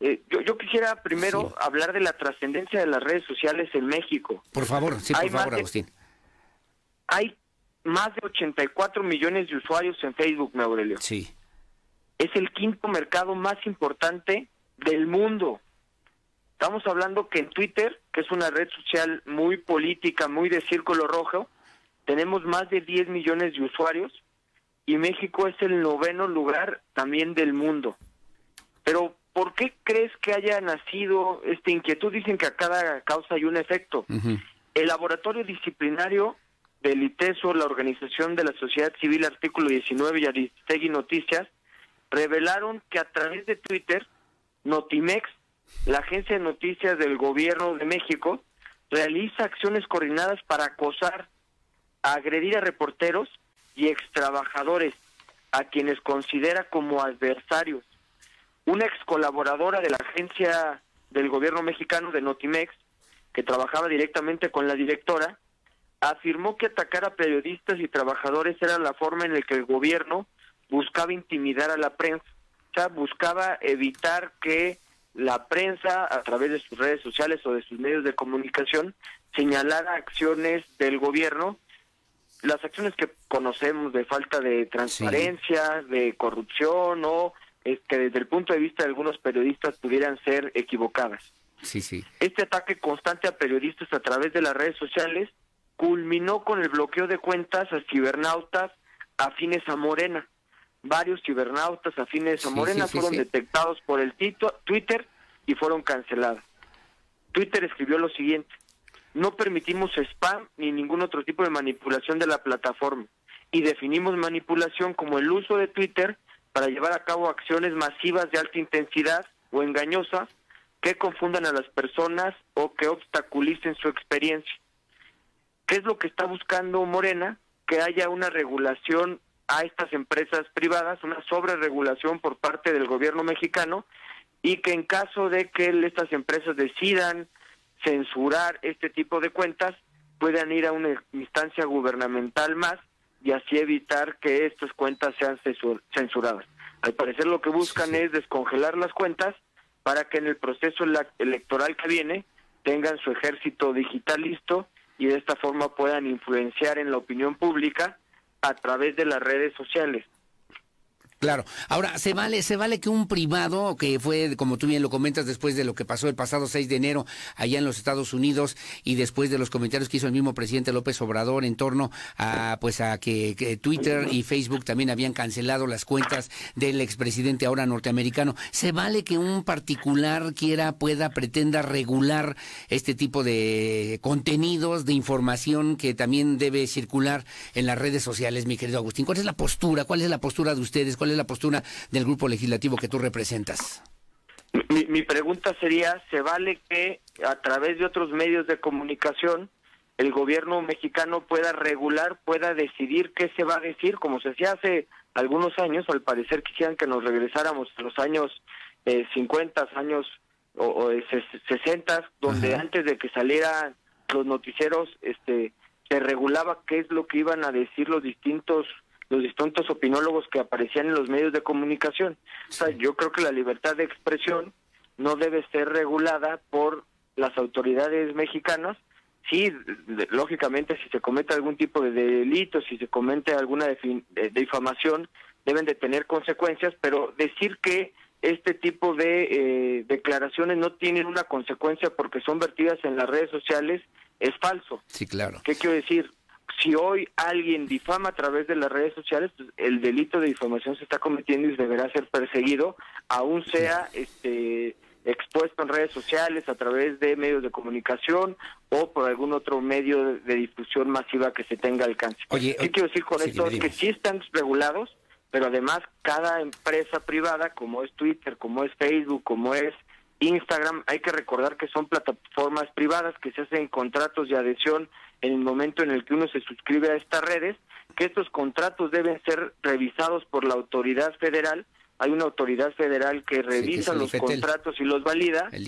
Eh, yo, yo, quisiera primero hablar de la trascendencia de las redes sociales en México.
Por favor, sí, por favor, Agustín
hay más de 84 millones de usuarios en Facebook, me Aurelio.
Sí.
Es el quinto mercado más importante del mundo. Estamos hablando que en Twitter, que es una red social muy política, muy de círculo rojo, tenemos más de 10 millones de usuarios y México es el noveno lugar también del mundo. Pero, ¿por qué crees que haya nacido esta inquietud? Dicen que a cada causa hay un efecto. El laboratorio disciplinario del ITESO, la Organización de la Sociedad Civil, artículo 19 y Aristegui Noticias, revelaron que a través de Twitter, Notimex, la agencia de noticias del gobierno de México, realiza acciones coordinadas para acosar, agredir a reporteros y extrabajadores, a quienes considera como adversarios. Una ex colaboradora de la agencia del gobierno mexicano de Notimex, que trabajaba directamente con la directora, afirmó que atacar a periodistas y trabajadores era la forma en la que el gobierno buscaba intimidar a la prensa, o sea, buscaba evitar que la prensa, a través de sus redes sociales o de sus medios de comunicación, señalara acciones del gobierno, las acciones que conocemos de falta de transparencia, de corrupción o es que desde el punto de vista de algunos periodistas pudieran ser equivocadas.
Sí, sí.
Este ataque constante a periodistas a través de las redes sociales culminó con el bloqueo de cuentas a cibernautas afines a Morena. Varios cibernautas afines a Morena fueron detectados por el Twitter y fueron cancelados. Twitter escribió lo siguiente, no permitimos spam ni ningún otro tipo de manipulación de la plataforma y definimos manipulación como el uso de Twitter para llevar a cabo acciones masivas de alta intensidad o engañosas que confundan a las personas o que obstaculicen su experiencia. ¿Qué es lo que está buscando Morena? Que haya una regulación a estas empresas privadas, una sobreregulación por parte del gobierno mexicano y que en caso de que estas empresas decidan censurar este tipo de cuentas, puedan ir a una instancia gubernamental más y así evitar que estas cuentas sean censuradas. Al parecer lo que buscan es descongelar las cuentas para que en el proceso electoral que viene tengan su ejército digital listo y de esta forma puedan influenciar en la opinión pública a través de las redes sociales.
Claro. Ahora, ¿se vale, se vale que un privado, que fue, como tú bien lo comentas, después de lo que pasó el pasado 6 de enero allá en los Estados Unidos y después de los comentarios que hizo el mismo presidente López Obrador en torno a, pues, a que, Twitter y Facebook también habían cancelado las cuentas del expresidente ahora norteamericano, ¿se vale que un particular quiera, pueda, pretenda regular este tipo de contenidos, de información que también debe circular en las redes sociales, mi querido Agustín? ¿Cuál es la postura? ¿Cuál es la postura de ustedes? ¿Cuál es la postura del grupo legislativo que tú representas?
Mi, pregunta sería, ¿se vale que a través de otros medios de comunicación el gobierno mexicano pueda regular, pueda decidir qué se va a decir, como se hacía hace algunos años, al parecer quisieran que nos regresáramos a los años eh, 50, años o, 60, donde antes de que salieran los noticieros, este, se regulaba qué es lo que iban a decir los distintos los distintos opinólogos que aparecían en los medios de comunicación. O sea, yo creo que la libertad de expresión no debe ser regulada por las autoridades mexicanas. Sí, lógicamente, si se comete algún tipo de delito, si se comete alguna difamación, deben de tener consecuencias, pero decir que este tipo de eh, declaraciones no tienen una consecuencia porque son vertidas en las redes sociales es falso.
Sí, claro.
¿Qué quiero decir? Si hoy alguien difama a través de las redes sociales, pues, el delito de difamación se está cometiendo y deberá ser perseguido, aún sea este expuesto en redes sociales, a través de medios de comunicación o por algún otro medio de, difusión masiva que se tenga alcance. Oye, ¿Qué quiero decir con esto? Que sí están regulados, pero además cada empresa privada, como es Twitter, como es Facebook, como es Instagram, hay que recordar que son plataformas privadas que se hacen contratos de adhesión en el momento en el que uno se suscribe a estas redes, que estos contratos deben ser revisados por la autoridad federal. Hay una autoridad federal que revisa los contratos y los valida.
El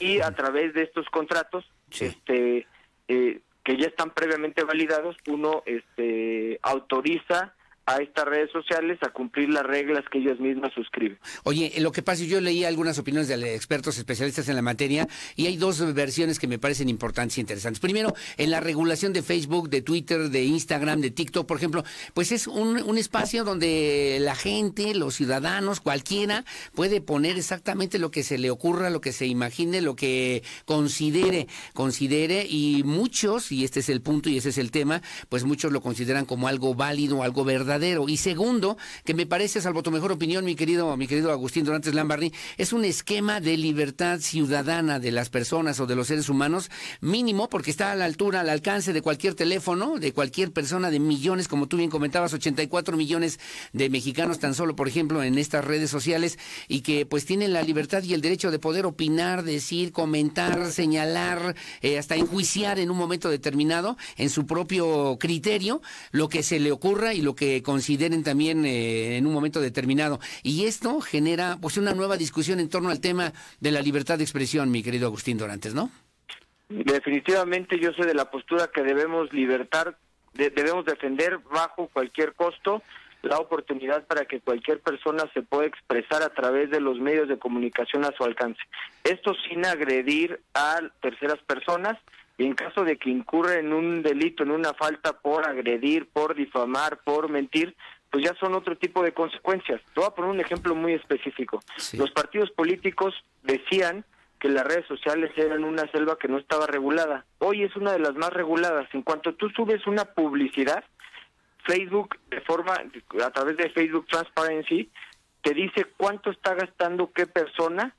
Y a través de estos contratos, este, eh, que ya están previamente validados, uno este, autoriza a estas redes sociales a cumplir las reglas que ellas mismas suscriben.
Oye, lo que pasa, yo leí algunas opiniones de expertos especialistas en la materia y hay dos versiones que me parecen importantes e interesantes. Primero, en la regulación de Facebook, de Twitter, de Instagram, de TikTok, por ejemplo, pues es un, un espacio donde la gente, los ciudadanos, cualquiera, puede poner exactamente lo que se le ocurra, lo que se imagine, lo que considere, considere y muchos, y este es el punto y ese es el tema, pues muchos lo consideran como algo válido, algo verdadero y segundo, que me parece, salvo tu mejor opinión, mi querido, mi querido Agustín Dorantes Lambarri, es un esquema de libertad ciudadana de las personas o de los seres humanos mínimo, porque está a la altura, al alcance de cualquier teléfono, de cualquier persona, de millones, como tú bien comentabas, 84 millones de mexicanos tan solo, por ejemplo, en estas redes sociales, y que pues tienen la libertad y el derecho de poder opinar, decir, comentar, señalar, eh, hasta enjuiciar en un momento determinado, en su propio criterio, lo que se le ocurra y lo que consideren también eh, en un momento determinado. Y esto genera pues una nueva discusión en torno al tema de la libertad de expresión, mi querido Agustín Dorantes, ¿no?
Definitivamente yo soy de la postura que debemos libertar, debemos defender bajo cualquier costo la oportunidad para que cualquier persona se pueda expresar a través de los medios de comunicación a su alcance. Esto sin agredir a terceras personas y en caso de que incurra en un delito, en una falta por agredir, por difamar, por mentir, pues ya son otro tipo de consecuencias. Te voy a poner un ejemplo muy específico. Los partidos políticos decían que las redes sociales eran una selva que no estaba regulada. Hoy es una de las más reguladas. En cuanto tú subes una publicidad, Facebook de forma a través de Facebook Transparency te dice cuánto está gastando qué persona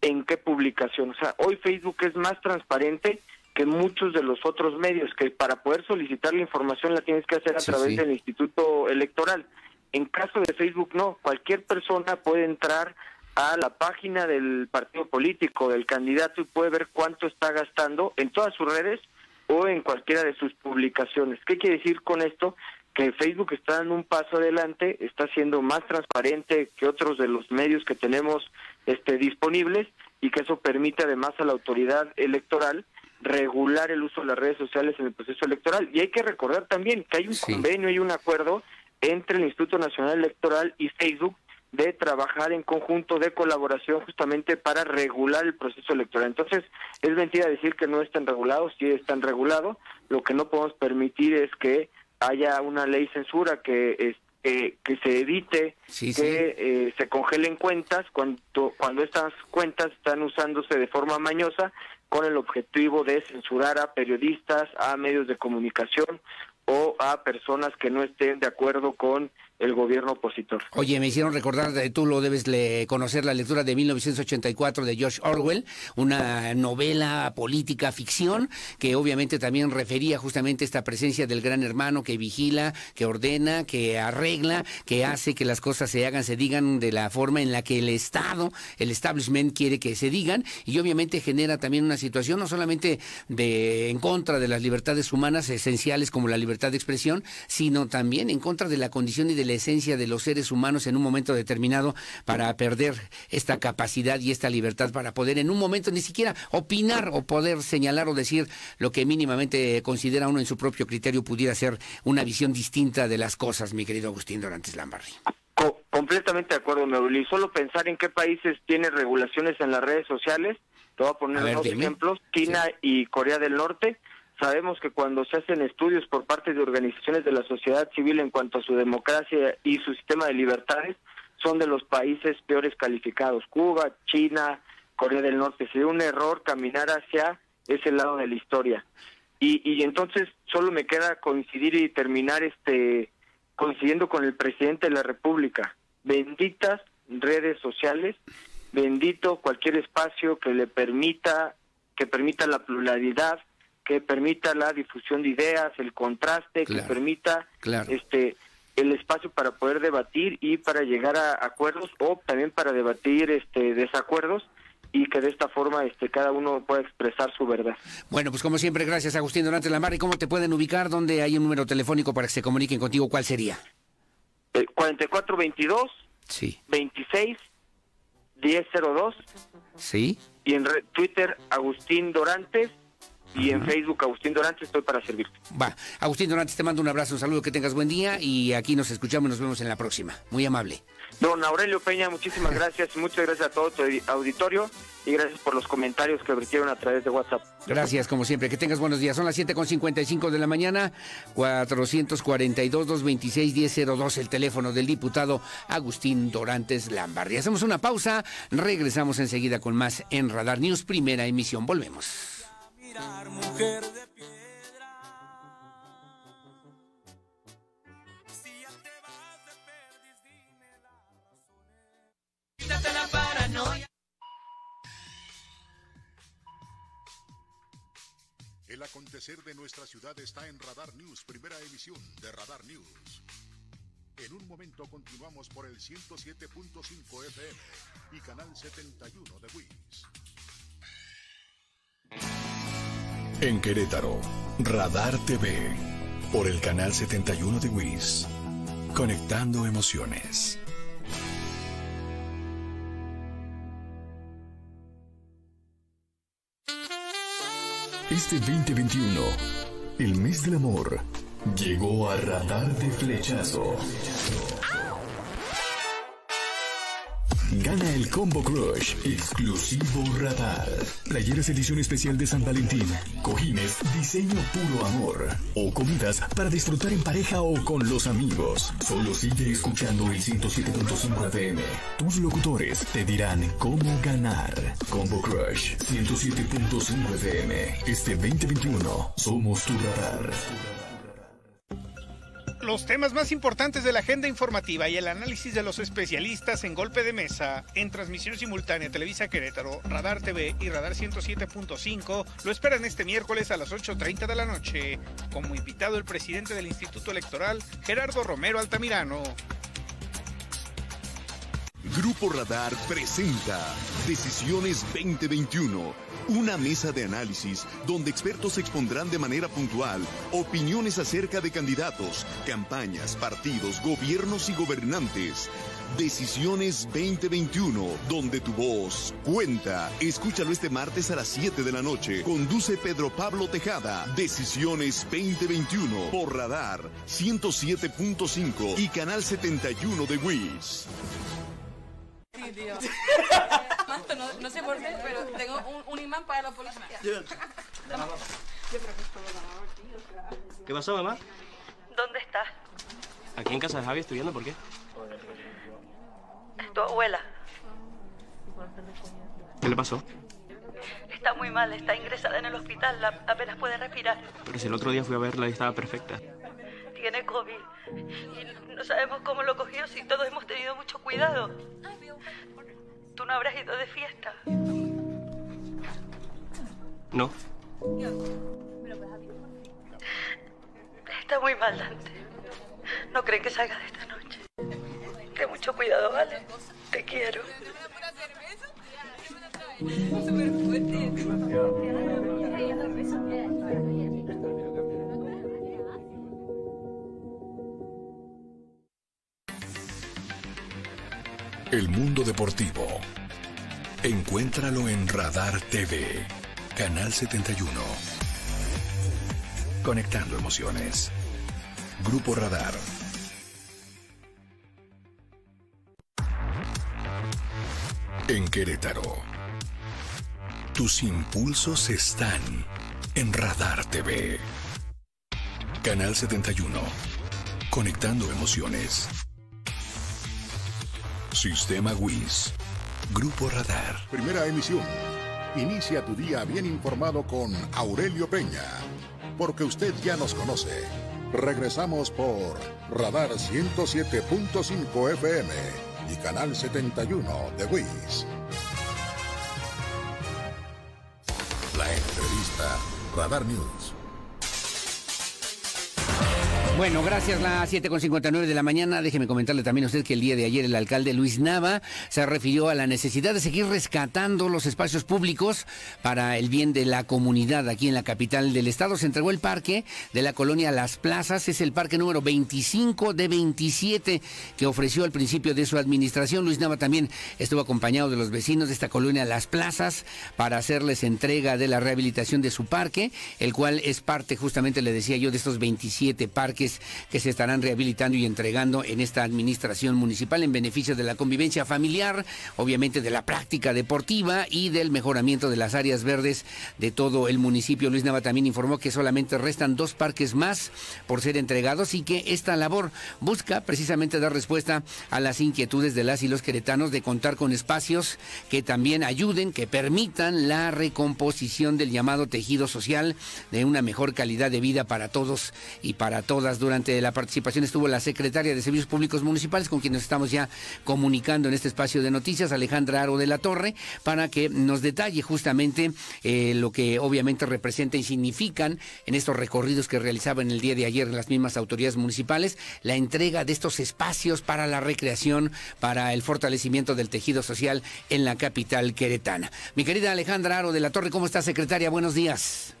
en qué publicación. O sea, hoy Facebook es más transparente que muchos de los otros medios, que para poder solicitar la información la tienes que hacer a través del Instituto Electoral. En caso de Facebook no, cualquier persona puede entrar a la página del partido político, del candidato y puede ver cuánto está gastando en todas sus redes o en cualquiera de sus publicaciones. ¿Qué quiere decir con esto? Que Facebook está dando un paso adelante, está siendo más transparente que otros de los medios que tenemos este, disponibles y que eso permite además a la autoridad electoral regular el uso de las redes sociales en el proceso electoral. Y hay que recordar también que hay un convenio y un acuerdo entre el Instituto Nacional Electoral y Facebook de trabajar en conjunto de colaboración justamente para regular el proceso electoral. Entonces, es mentira decir que no están regulados, sí están regulados. Lo que no podemos permitir es que haya una ley censura que que se evite que eh, se congelen cuentas cuando cuando estas cuentas están usándose de forma mañosa con el objetivo de censurar a periodistas, a medios de comunicación o a personas que no estén de acuerdo con el gobierno opositor.
Oye, me hicieron recordar, tú lo debes conocer, la lectura de 1984 de George Orwell, una novela política ficción que obviamente también refería justamente esta presencia del gran hermano que vigila, que ordena, que arregla, que hace que las cosas se hagan, se digan de la forma en la que el Estado, el establishment quiere que se digan y obviamente genera también una situación no solamente de en contra de las libertades humanas esenciales como la libertad de expresión, sino también en contra de la condición y de la esencia de los seres humanos en un momento determinado para perder esta capacidad y esta libertad para poder en un momento ni siquiera opinar o poder señalar o decir lo que mínimamente considera uno en su propio criterio pudiera ser una visión distinta de las cosas, mi querido Agustín Dorantes Lambarri.
completamente de acuerdo, Meuli. Solo pensar en qué países tiene regulaciones en las redes sociales, te voy a poner dos ejemplos, China y Corea del Norte, Sabemos que cuando se hacen estudios por parte de organizaciones de la sociedad civil en cuanto a su democracia y su sistema de libertades, son de los países peores calificados. Cuba, China, Corea del Norte. Sería un error caminar hacia ese lado de la historia. Y, y entonces solo me queda coincidir y terminar este coincidiendo con el presidente de la República. Benditas redes sociales, bendito cualquier espacio que le permita que permita la pluralidad, que permita la difusión de ideas, el contraste, que permita este el espacio para poder debatir y para llegar a acuerdos o también para debatir este desacuerdos y que de esta forma este cada uno pueda expresar su verdad.
Bueno, pues como siempre, gracias Agustín Donante Lamar. ¿Y cómo te pueden ubicar? ¿Dónde hay un número telefónico para que se comuniquen contigo? ¿Cuál sería?
El 4422
sí.
26 1002.
Sí.
Y en Twitter Agustín Dorantes y en Facebook Agustín Dorantes estoy para servirte.
Va, Agustín Dorantes te mando un abrazo, un saludo, que tengas buen día y aquí nos escuchamos y nos vemos en la próxima. Muy amable.
Don Aurelio Peña, muchísimas gracias muchas gracias a todo tu auditorio y gracias por los comentarios que vertieron a través de WhatsApp.
Gracias, como siempre. Que tengas buenos días. Son las 7.55 de la mañana, 442-226-1002, el teléfono del diputado Agustín Dorantes Lambardi. Hacemos una pausa, regresamos enseguida con más en Radar News, primera emisión. Volvemos mujer de piedra. Si ya te vas de perdiz, dime las razones. Quítate la paranoia.
El acontecer de nuestra ciudad está en Radar News, primera emisión de Radar News. En un momento continuamos por el 107.5 FM y canal 71 de WIS. En Querétaro, Radar TV, por el canal 71 de WIS, conectando emociones. Este 2021, el mes del amor, llegó a Radar de Flechazo.
Gana el Combo Crush, exclusivo radar. Playeras edición especial de San Valentín. Cojines, diseño puro amor. O comidas para disfrutar en pareja o con los amigos. Solo sigue escuchando el 107.5 FM. Tus locutores te dirán cómo ganar. Combo Crush, 107.5 FM. Este 2021 somos tu radar
los temas más importantes de la agenda informativa y el análisis de los especialistas en golpe de mesa, en transmisión simultánea Televisa Querétaro, Radar TV y Radar 107.5, lo esperan este miércoles a las 8.30 de la noche. Como invitado el presidente del Instituto Electoral, Gerardo Romero Altamirano.
Grupo Radar presenta Decisiones 2021 una mesa de análisis donde expertos expondrán de manera puntual opiniones acerca de candidatos, campañas, partidos, gobiernos y gobernantes. Decisiones 2021, donde tu voz cuenta. Escúchalo este martes a las 7 de la noche. Conduce Pedro Pablo Tejada. Decisiones 2021 por Radar 107.5 y Canal 71 de WIS.
no, no, sé por qué, pero tengo un, un imán para la policía.
¿Qué pasó, mamá?
¿Dónde estás?
Aquí en casa de Javi estudiando, ¿por qué?
Tu abuela.
¿Qué le pasó?
Está muy mal, está ingresada en el hospital, apenas puede respirar.
Pero si el otro día fui a verla y estaba perfecta.
Tiene COVID. Y no sabemos cómo lo cogió si todos hemos tenido mucho cuidado. ¿Tú no habrás ido de fiesta?
No.
Está muy mal, Dante. No creen que salga de esta noche. Ten mucho cuidado, ¿vale? Te quiero.
El mundo deportivo. Encuéntralo en Radar TV, Canal 71. Conectando emociones. Grupo Radar. En Querétaro. Tus impulsos están en Radar TV. Canal 71. Conectando emociones. Sistema WIS. Grupo Radar.
Primera emisión. Inicia tu día bien informado con Aurelio Peña. Porque usted ya nos conoce. Regresamos por Radar 107.5 FM y Canal 71 de WIS. La entrevista Radar News.
Bueno, gracias. Las 7.59 de la mañana. Déjeme comentarle también a usted que el día de ayer el alcalde Luis Nava se refirió a la necesidad de seguir rescatando los espacios públicos para el bien de la comunidad aquí en la capital del estado. Se entregó el parque de la colonia Las Plazas. Es el parque número 25 de 27 que ofreció al principio de su administración. Luis Nava también estuvo acompañado de los vecinos de esta colonia Las Plazas para hacerles entrega de la rehabilitación de su parque, el cual es parte, justamente le decía yo, de estos 27 parques que se estarán rehabilitando y entregando en esta administración municipal en beneficio de la convivencia familiar, obviamente de la práctica deportiva y del mejoramiento de las áreas verdes de todo el municipio. Luis Nava también informó que solamente restan dos parques más por ser entregados y que esta labor busca precisamente dar respuesta a las inquietudes de las y los queretanos de contar con espacios que también ayuden, que permitan la recomposición del llamado tejido social de una mejor calidad de vida para todos y para todas durante la participación estuvo la secretaria de Servicios Públicos Municipales, con quien nos estamos ya comunicando en este espacio de noticias, Alejandra Aro de la Torre, para que nos detalle justamente eh, lo que obviamente representa y significan en estos recorridos que realizaban el día de ayer las mismas autoridades municipales, la entrega de estos espacios para la recreación, para el fortalecimiento del tejido social en la capital queretana. Mi querida Alejandra Aro de la Torre, ¿cómo está, secretaria? Buenos días.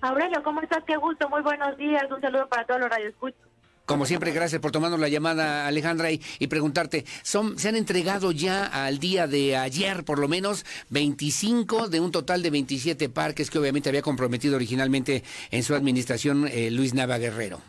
Aurelio, ¿cómo estás? Qué gusto, muy buenos días. Un saludo para todos los radioescuchos.
Como siempre, gracias por tomarnos la llamada, Alejandra, y, preguntarte, son, ¿se han entregado ya al día de ayer, por lo menos, 25 de un total de 27 parques que obviamente había comprometido originalmente en su administración eh, Luis Nava Guerrero?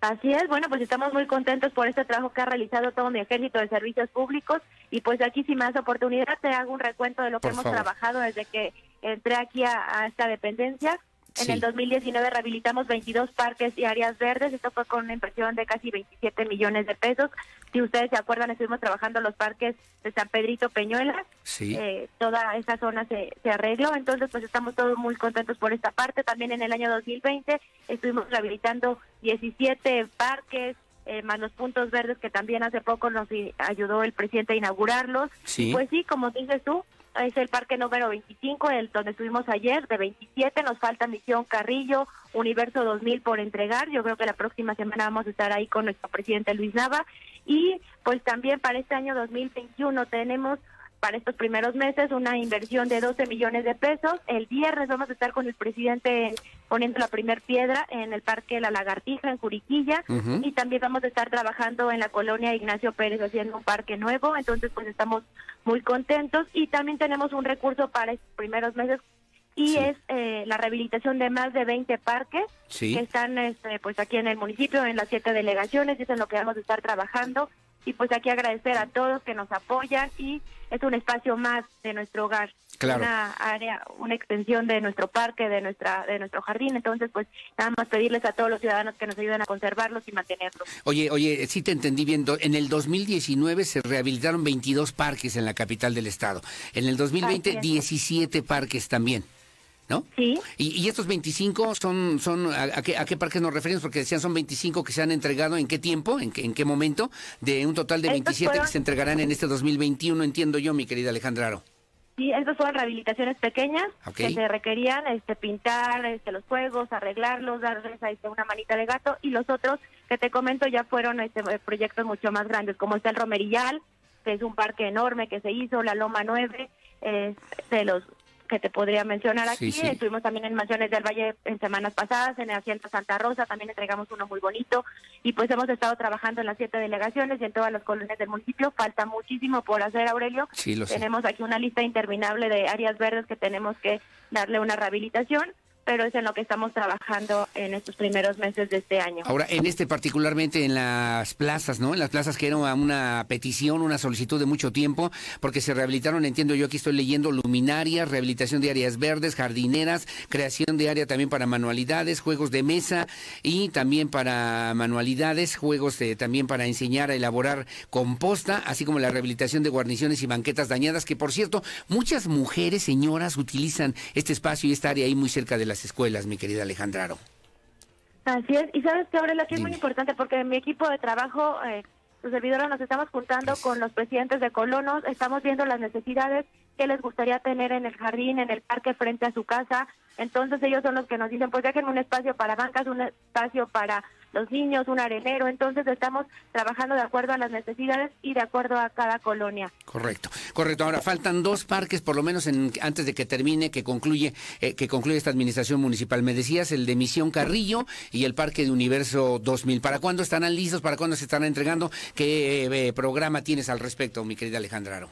Así es, bueno, pues estamos muy contentos por este trabajo que ha realizado todo mi ejército de servicios públicos y pues aquí si me das oportunidad te hago un recuento de lo que hemos trabajado desde que entré aquí a esta dependencia. En el 2019 rehabilitamos 22 parques y áreas verdes. Esto fue con una inversión de casi 27 millones de pesos. Si ustedes se acuerdan, estuvimos trabajando los parques de San Pedrito Peñuela.
Sí.
Eh, toda esa zona se, se arregló. Entonces, pues estamos todos muy contentos por esta parte. También en el año 2020 estuvimos rehabilitando 17 parques, eh, más los puntos verdes que también hace poco nos ayudó el presidente a inaugurarlos.
Sí.
Pues sí, como dices tú, es el parque número 25, el donde estuvimos ayer, de 27, nos falta Misión Carrillo, Universo 2000 por entregar, yo creo que la próxima semana vamos a estar ahí con nuestro presidente Luis Nava, y pues también para este año 2021 tenemos para estos primeros meses una inversión de 12 millones de pesos. El viernes vamos a estar con el presidente poniendo la primer piedra en el Parque La Lagartija, en Juriquilla, y también vamos a estar trabajando en la colonia Ignacio Pérez haciendo un parque nuevo, entonces pues estamos muy contentos. Y también tenemos un recurso para estos primeros meses y es eh, la rehabilitación de más de 20 parques que están este, pues aquí en el municipio, en las siete delegaciones, y es en lo que vamos a estar trabajando y pues aquí agradecer a todos que nos apoyan y es un espacio más de nuestro hogar una área una extensión de nuestro parque de nuestra de nuestro jardín. Entonces pues nada más pedirles a todos los ciudadanos que nos ayuden a conservarlos y mantenerlos.
Oye oye sí te entendí bien. En el 2019 se rehabilitaron 22 parques en la capital del estado. En el 2020 17 parques también ¿no?
Sí.
¿Y, estos 25 son, son a, qué, a qué parques nos referimos? Porque decían son 25 que se han entregado, ¿en qué tiempo? ¿En qué, en qué momento? De un total de 27 que se entregarán en este 2021, entiendo yo, mi querida Alejandra Aro.
Sí, estas fueron rehabilitaciones pequeñas que se requerían este, pintar este, los juegos, arreglarlos, darles este, una manita de gato y los otros que te comento ya fueron este, proyectos mucho más grandes, como está el Romerillal, que es un parque enorme que se hizo, la Loma 9, eh, de los que te podría mencionar aquí. Estuvimos también en Mansiones del Valle en semanas pasadas, en el Hacienda Santa Rosa, también entregamos uno muy bonito y pues hemos estado trabajando en las siete delegaciones y en todas las colonias del municipio. Falta muchísimo por hacer, Aurelio. tenemos aquí una lista interminable de áreas verdes que tenemos que darle una rehabilitación pero es en lo que estamos trabajando en estos primeros meses de este año.
Ahora, en este particularmente en las plazas, ¿no? En las plazas que era una petición, una solicitud de mucho tiempo, porque se rehabilitaron, entiendo yo aquí estoy leyendo, luminarias, rehabilitación de áreas verdes, jardineras, creación de área también para manualidades, juegos de mesa y también para manualidades, juegos también para enseñar a elaborar composta, así como la rehabilitación de guarniciones y banquetas dañadas, que por cierto, muchas mujeres, señoras, utilizan este espacio y esta área ahí muy cerca de las escuelas, mi querida Aro.
Así es, y sabes que ahora lo que es muy importante porque en mi equipo de trabajo, eh, los servidores nos estamos juntando con los presidentes de colonos, estamos viendo las necesidades que les gustaría tener en el jardín, en el parque frente a su casa. Entonces ellos son los que nos dicen, pues dejen un espacio para bancas, un espacio para los niños, un arenero. Entonces estamos trabajando de acuerdo a las necesidades y de acuerdo a cada colonia.
Correcto, correcto. Ahora faltan dos parques, por lo menos en, antes de que termine, que concluye, eh, que concluye esta administración municipal. Me decías el de Misión Carrillo y el Parque de Universo 2000. ¿Para cuándo estarán listos? ¿Para cuándo se estarán entregando? ¿Qué eh, programa tienes al respecto, mi querida Alejandra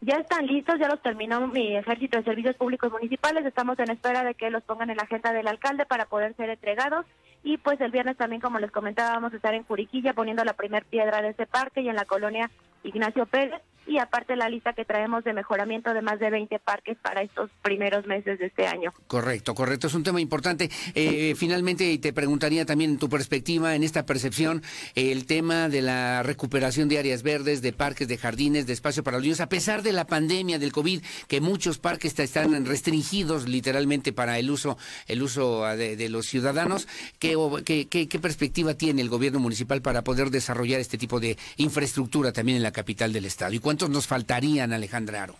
Ya están listos, ya los terminó mi ejército de servicios públicos municipales. Estamos en espera de que los pongan en la agenda del alcalde para poder ser entregados y pues el viernes también, como les comentaba, vamos a estar en Curiquilla poniendo la primer piedra de ese parque y en la colonia Ignacio Pérez y aparte la lista que traemos de mejoramiento de más de 20 parques para estos primeros meses de este año.
Correcto, correcto, es un tema importante. Eh, finalmente, te preguntaría también en tu perspectiva, en esta percepción, el tema de la recuperación de áreas verdes, de parques, de jardines, de espacio para los niños, a pesar de la pandemia del COVID, que muchos parques están restringidos literalmente para el uso, el uso ah, de, los ciudadanos, ¿qué, qué, perspectiva tiene el gobierno municipal para poder desarrollar este tipo de infraestructura también en la capital del estado? ¿Y cuántos nos faltarían, Alejandra Aro?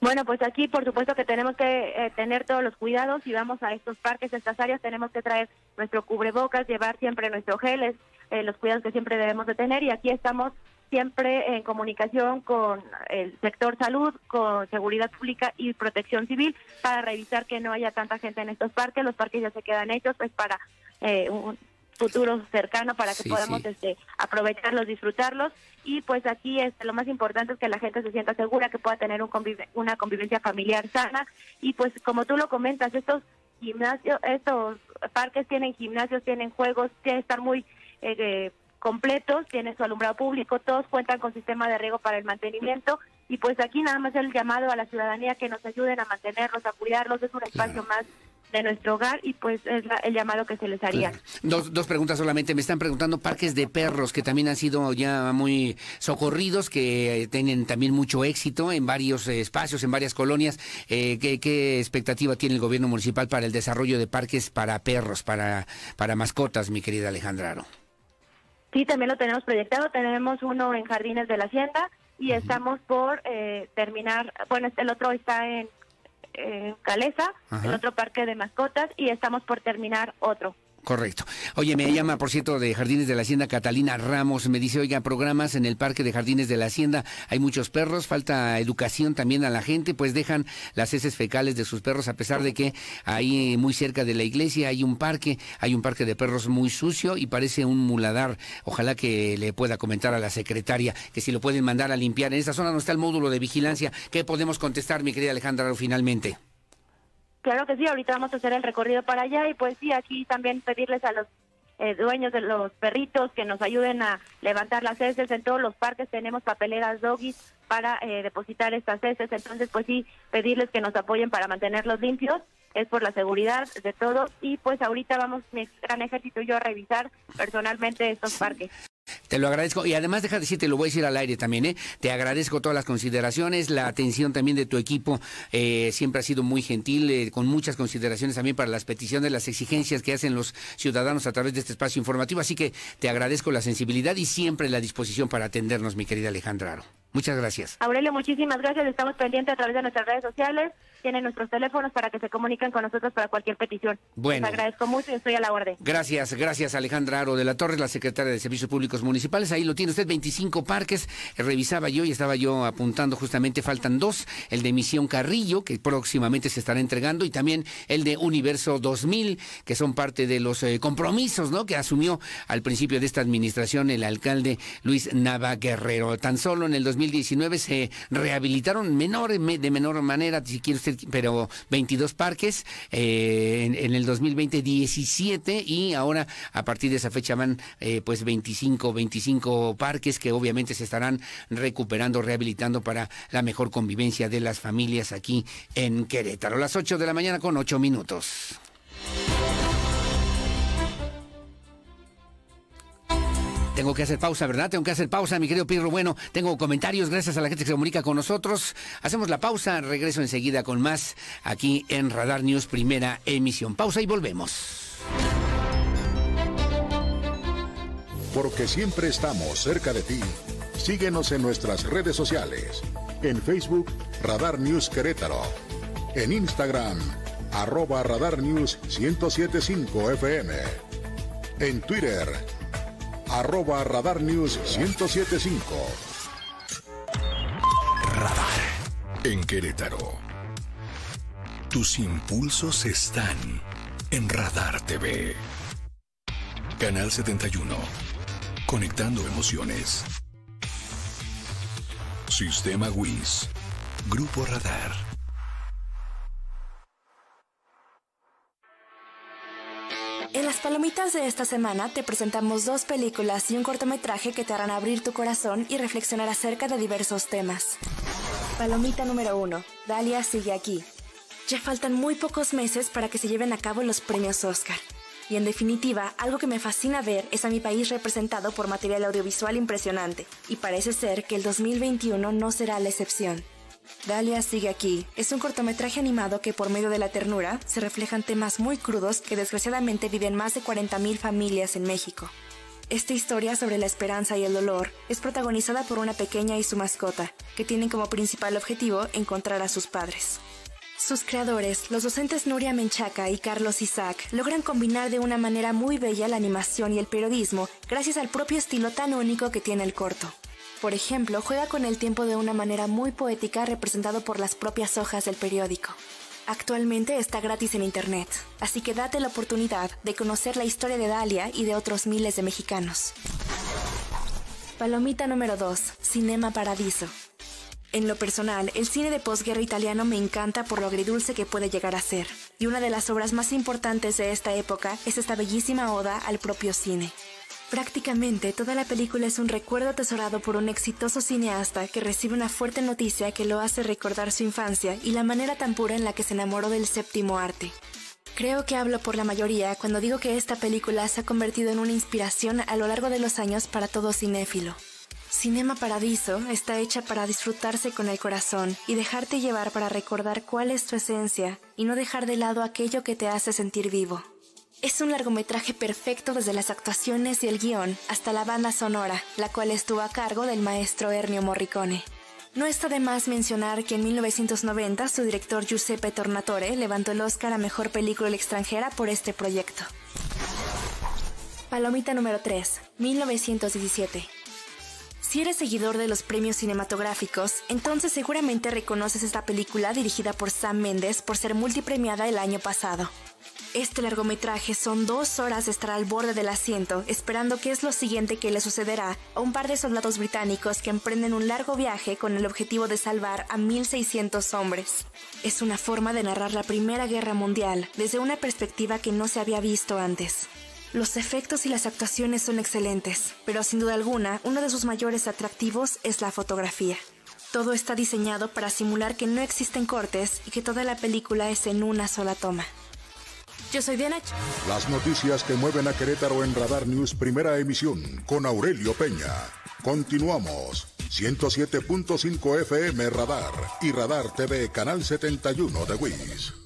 Bueno, pues aquí por supuesto que tenemos que eh, tener todos los cuidados y vamos a estos parques, estas áreas, tenemos que traer nuestro cubrebocas, llevar siempre nuestro gel, eh, los cuidados que siempre debemos de tener y aquí estamos siempre en comunicación con el sector salud, con seguridad pública y protección civil para revisar que no haya tanta gente en estos parques, los parques ya se quedan hechos pues para eh, un, futuro cercano para que podamos este aprovecharlos, disfrutarlos. Y pues aquí este, lo más importante es que la gente se sienta segura, que pueda tener un una convivencia familiar sana. Y pues como tú lo comentas, estos gimnasio, estos parques tienen gimnasios, tienen juegos, tienen que estar muy eh, completos, tienen su alumbrado público, todos cuentan con sistema de riego para el mantenimiento. Y pues aquí nada más el llamado a la ciudadanía que nos ayuden a mantenerlos, a cuidarlos, es un espacio más de nuestro hogar y pues es el llamado que se les haría.
Dos, dos preguntas solamente. Me están preguntando parques de perros que también han sido ya muy socorridos, que tienen también mucho éxito en varios espacios, en varias colonias. Eh, ¿qué, ¿qué, expectativa tiene el gobierno municipal para el desarrollo de parques para perros, para, para mascotas, mi querida Alejandra Aro?
Sí, también lo tenemos proyectado. Tenemos uno en Jardines de la Hacienda y estamos por eh, terminar, bueno, el otro está en, Caleza, el otro parque de mascotas, y estamos por terminar otro.
Correcto. Oye, me llama, por cierto, de Jardines de la Hacienda Catalina Ramos. Me dice, oiga, programas en el Parque de Jardines de la Hacienda. Hay muchos perros, falta educación también a la gente, pues dejan las heces fecales de sus perros, a pesar de que ahí muy cerca de la iglesia hay un parque, hay un parque de perros muy sucio y parece un muladar. Ojalá que le pueda comentar a la secretaria que si lo pueden mandar a limpiar. En esta zona no está el módulo de vigilancia. ¿Qué podemos contestar, mi querida Alejandra, finalmente?
Claro que sí, ahorita vamos a hacer el recorrido para allá y pues sí, aquí también pedirles a los eh, dueños de los perritos que nos ayuden a levantar las heces. En todos los parques tenemos papeleras doggies para eh, depositar estas heces, entonces pues sí, pedirles que nos apoyen para mantenerlos limpios. Es por la seguridad de todos y pues ahorita vamos mi gran ejército y yo a revisar personalmente estos parques.
Te lo agradezco. Y además, deja de decir, te lo voy a decir al aire también, ¿eh? Te agradezco todas las consideraciones, la atención también de tu equipo. Eh, siempre ha sido muy gentil, eh, con muchas consideraciones también para las peticiones, las exigencias que hacen los ciudadanos a través de este espacio informativo. Así que te agradezco la sensibilidad y siempre la disposición para atendernos, mi querida Alejandra Aro. Muchas gracias.
Aurelio, muchísimas gracias. Estamos pendientes a través de nuestras redes sociales tienen nuestros teléfonos para que se comuniquen con nosotros para cualquier petición.
Bueno.
Les agradezco mucho y estoy a la orden.
Gracias, gracias Alejandra Aro de la Torre, la secretaria de Servicios Públicos Municipales. Ahí lo tiene usted, 25 parques. Revisaba yo y estaba yo apuntando justamente, faltan dos, el de Misión Carrillo, que próximamente se estará entregando, y también el de Universo 2000, que son parte de los eh, compromisos, ¿no? Que asumió al principio de esta administración el alcalde Luis Nava Guerrero. Tan solo en el 2019 se rehabilitaron menor, de menor manera, si quiere usted pero 22 parques, eh, en, el 2020 17 y ahora a partir de esa fecha van eh, pues 25, 25 parques que obviamente se estarán recuperando, rehabilitando para la mejor convivencia de las familias aquí en Querétaro. Las 8 de la mañana con 8 minutos. Tengo que hacer pausa, ¿verdad? Tengo que hacer pausa, mi querido Pirro. Bueno, tengo comentarios, gracias a la gente que se comunica con nosotros. Hacemos la pausa, regreso enseguida con más aquí en Radar News, primera emisión. Pausa y volvemos.
Porque siempre estamos cerca de ti. Síguenos en nuestras redes sociales. En Facebook, Radar News Querétaro. En Instagram, arroba Radar News 1075 FM. En Twitter, arroba Radar News 1075.
Radar en Querétaro. Tus impulsos están en Radar TV. Canal 71. Conectando emociones. Sistema WIS. Grupo Radar.
En las palomitas de esta semana te presentamos dos películas y un cortometraje que te harán abrir tu corazón y reflexionar acerca de diversos temas. Palomita número 1. Dalia sigue aquí. Ya faltan muy pocos meses para que se lleven a cabo los premios Oscar. Y en definitiva, algo que me fascina ver es a mi país representado por material audiovisual impresionante. Y parece ser que el 2021 no será la excepción. Dalia sigue aquí. Es un cortometraje animado que por medio de la ternura se reflejan temas muy crudos que desgraciadamente viven más de 40.000 familias en México. Esta historia sobre la esperanza y el dolor es protagonizada por una pequeña y su mascota, que tienen como principal objetivo encontrar a sus padres. Sus creadores, los docentes Nuria Menchaca y Carlos Isaac, logran combinar de una manera muy bella la animación y el periodismo gracias al propio estilo tan único que tiene el corto. Por ejemplo, juega con el tiempo de una manera muy poética representado por las propias hojas del periódico. Actualmente está gratis en Internet, así que date la oportunidad de conocer la historia de Dalia y de otros miles de mexicanos. Palomita número 2. Cinema Paradiso. En lo personal, el cine de posguerra italiano me encanta por lo agridulce que puede llegar a ser, y una de las obras más importantes de esta época es esta bellísima oda al propio cine. Prácticamente toda la película es un recuerdo atesorado por un exitoso cineasta que recibe una fuerte noticia que lo hace recordar su infancia y la manera tan pura en la que se enamoró del séptimo arte. Creo que hablo por la mayoría cuando digo que esta película se ha convertido en una inspiración a lo largo de los años para todo cinéfilo. Cinema Paradiso está hecha para disfrutarse con el corazón y dejarte llevar para recordar cuál es tu esencia y no dejar de lado aquello que te hace sentir vivo. Es un largometraje perfecto desde las actuaciones y el guion hasta la banda sonora, la cual estuvo a cargo del maestro Ernio Morricone. No está de más mencionar que en 1990 su director Giuseppe Tornatore levantó el Oscar a Mejor Película Extranjera por este proyecto. Palomita número 3, 1917. Si eres seguidor de los premios cinematográficos, entonces seguramente reconoces esta película dirigida por Sam Mendes por ser multipremiada el año pasado. Este largometraje son dos horas de estar al borde del asiento, esperando qué es lo siguiente que le sucederá a un par de soldados británicos que emprenden un largo viaje con el objetivo de salvar a 1.600 hombres. Es una forma de narrar la Primera Guerra Mundial desde una perspectiva que no se había visto antes. Los efectos y las actuaciones son excelentes, pero sin duda alguna, uno de sus mayores atractivos es la fotografía. Todo está diseñado para simular que no existen cortes y que toda la película es en una sola toma. Yo soy Diana.
Las noticias que mueven a Querétaro en Radar News, primera emisión, con Aurelio Peña. Continuamos. 107.5 FM Radar y Radar TV, Canal 71 de WIS.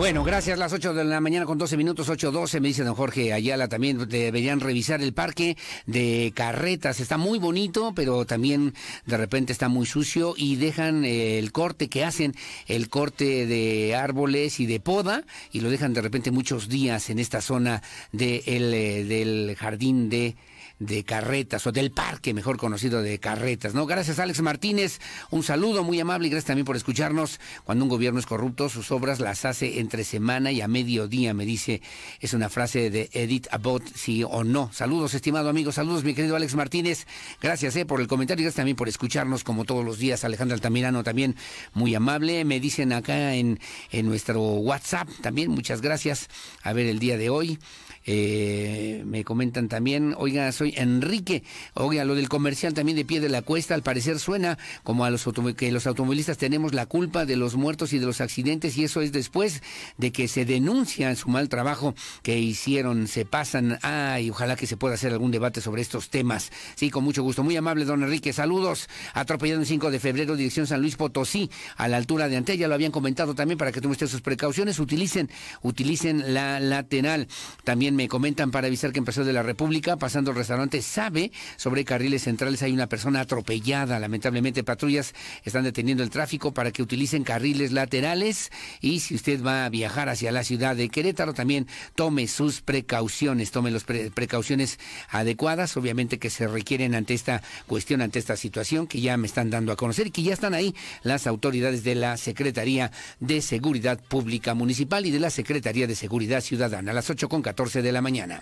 Bueno, gracias. Las 8 de la mañana con 12 minutos, 8.12. Me dice don Jorge Ayala, también deberían revisar el parque de carretas. Está muy bonito, pero también de repente está muy sucio y dejan el corte que hacen, el corte de árboles y de poda, y lo dejan de repente muchos días en esta zona de el, eh, del jardín de de Carretas, o del parque mejor conocido de Carretas, ¿no? Gracias Alex Martínez, un saludo muy amable y gracias también por escucharnos. Cuando un gobierno es corrupto, sus obras las hace entre semana y a mediodía, me dice, es una frase de Edith Abbott, sí o no. Saludos, estimado amigo, saludos, mi querido Alex Martínez. Gracias eh, por el comentario y gracias también por escucharnos como todos los días. Alejandro Altamirano también muy amable. Me dicen acá en, en nuestro WhatsApp también, muchas gracias. A ver el día de hoy. Eh, me comentan también, oiga, soy Enrique, oiga, lo del comercial también de pie de la cuesta, al parecer suena como a los que los automovilistas tenemos la culpa de los muertos y de los accidentes y eso es después de que se denuncia su mal trabajo que hicieron, se pasan, ay, ojalá que se pueda hacer algún debate sobre estos temas. Sí, con mucho gusto, muy amable, don Enrique, saludos, atropellado el 5 de febrero, dirección San Luis Potosí, a la altura de Ante, ya lo habían comentado también para que tomen ustedes sus precauciones, utilicen, utilicen la lateral, también me comentan para avisar que en Paseo de la República, pasando el restaurante Sabe, sobre carriles centrales hay una persona atropellada. Lamentablemente, patrullas están deteniendo el tráfico para que utilicen carriles laterales. Y si usted va a viajar hacia la ciudad de Querétaro, también tome sus precauciones, tome las precauciones adecuadas, obviamente que se requieren ante esta cuestión, ante esta situación que ya me están dando a conocer y que ya están ahí las autoridades de la Secretaría de Seguridad Pública Municipal y de la Secretaría de Seguridad Ciudadana. A las 8 con 14 de la mañana.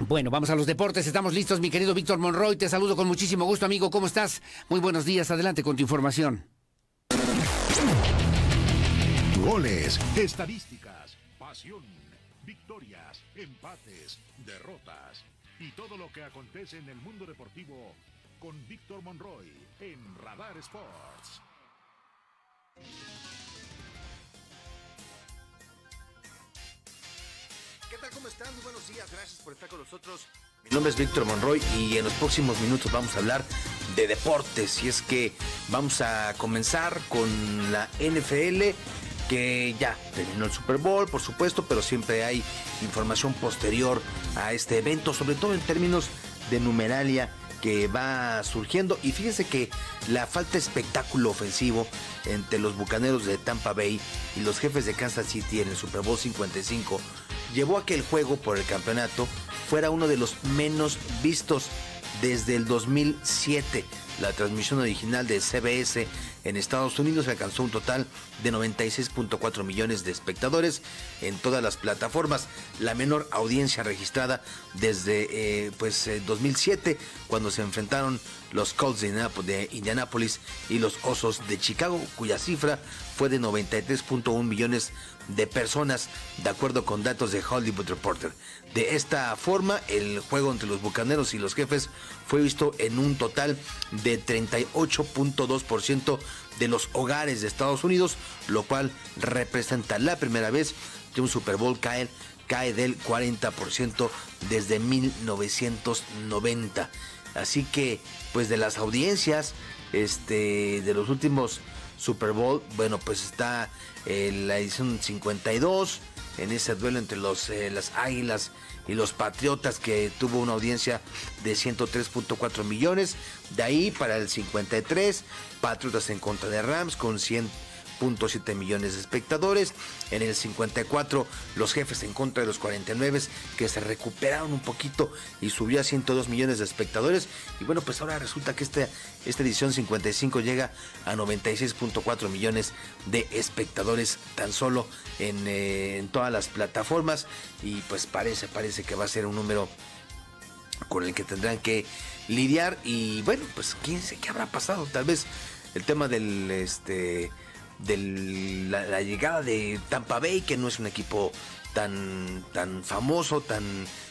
Bueno, vamos a los deportes. Estamos listos, mi querido Víctor Monroy. Te saludo con muchísimo gusto, amigo. ¿Cómo estás? Muy buenos días. Adelante con tu información.
Goles, estadísticas, pasión, victorias, empates, derrotas y todo lo que acontece en el mundo deportivo con Víctor Monroy en Radar Sports.
¿Qué tal? ¿Cómo están? Muy buenos días. Gracias por estar con nosotros. Mi nombre es Víctor Monroy y en los próximos minutos vamos a hablar de deportes. Y es que vamos a comenzar con la NFL, que ya terminó el Super Bowl, por supuesto, pero siempre hay información posterior a este evento, sobre todo en términos de numeralia que va surgiendo. Y fíjense que la falta de espectáculo ofensivo entre los bucaneros de Tampa Bay y los jefes de Kansas City en el Super Bowl 55 llevó a que el juego por el campeonato fuera uno de los menos vistos desde el 2007. La transmisión original de CBS en Estados Unidos alcanzó un total de 96.4 millones de espectadores en todas las plataformas, la menor audiencia registrada desde eh, pues 2007 eh, cuando se enfrentaron los Colts de Indianapolis y los Osos de Chicago, cuya cifra fue de 93.1 millones de personas, de acuerdo con datos de Hollywood Reporter. De esta forma, el juego entre los Bucaneros y los Jefes fue visto en un total de 38.2% de los hogares de Estados Unidos, lo cual representa la primera vez que un Super Bowl cae, cae del 40% desde 1990. Así que, pues de las audiencias este, de los últimos Super Bowl, bueno, pues está eh, la edición 52, en ese duelo entre los, eh, las Águilas y los Patriotas que tuvo una audiencia de 103.4 millones. De ahí para el 53, Patriotas en contra de Rams con 100 siete millones de espectadores. En el 54 los jefes en contra de los 49 que se recuperaron un poquito y subió a 102 millones de espectadores. Y bueno, pues ahora resulta que esta, esta edición 55 llega a 96.4 millones de espectadores tan solo en, eh, en todas las plataformas. Y pues parece, parece que va a ser un número con el que tendrán que lidiar. Y bueno, pues quién sé qué habrá pasado. Tal vez el tema del este de la, llegada de Tampa Bay, que no es un equipo tan, tan famoso, tan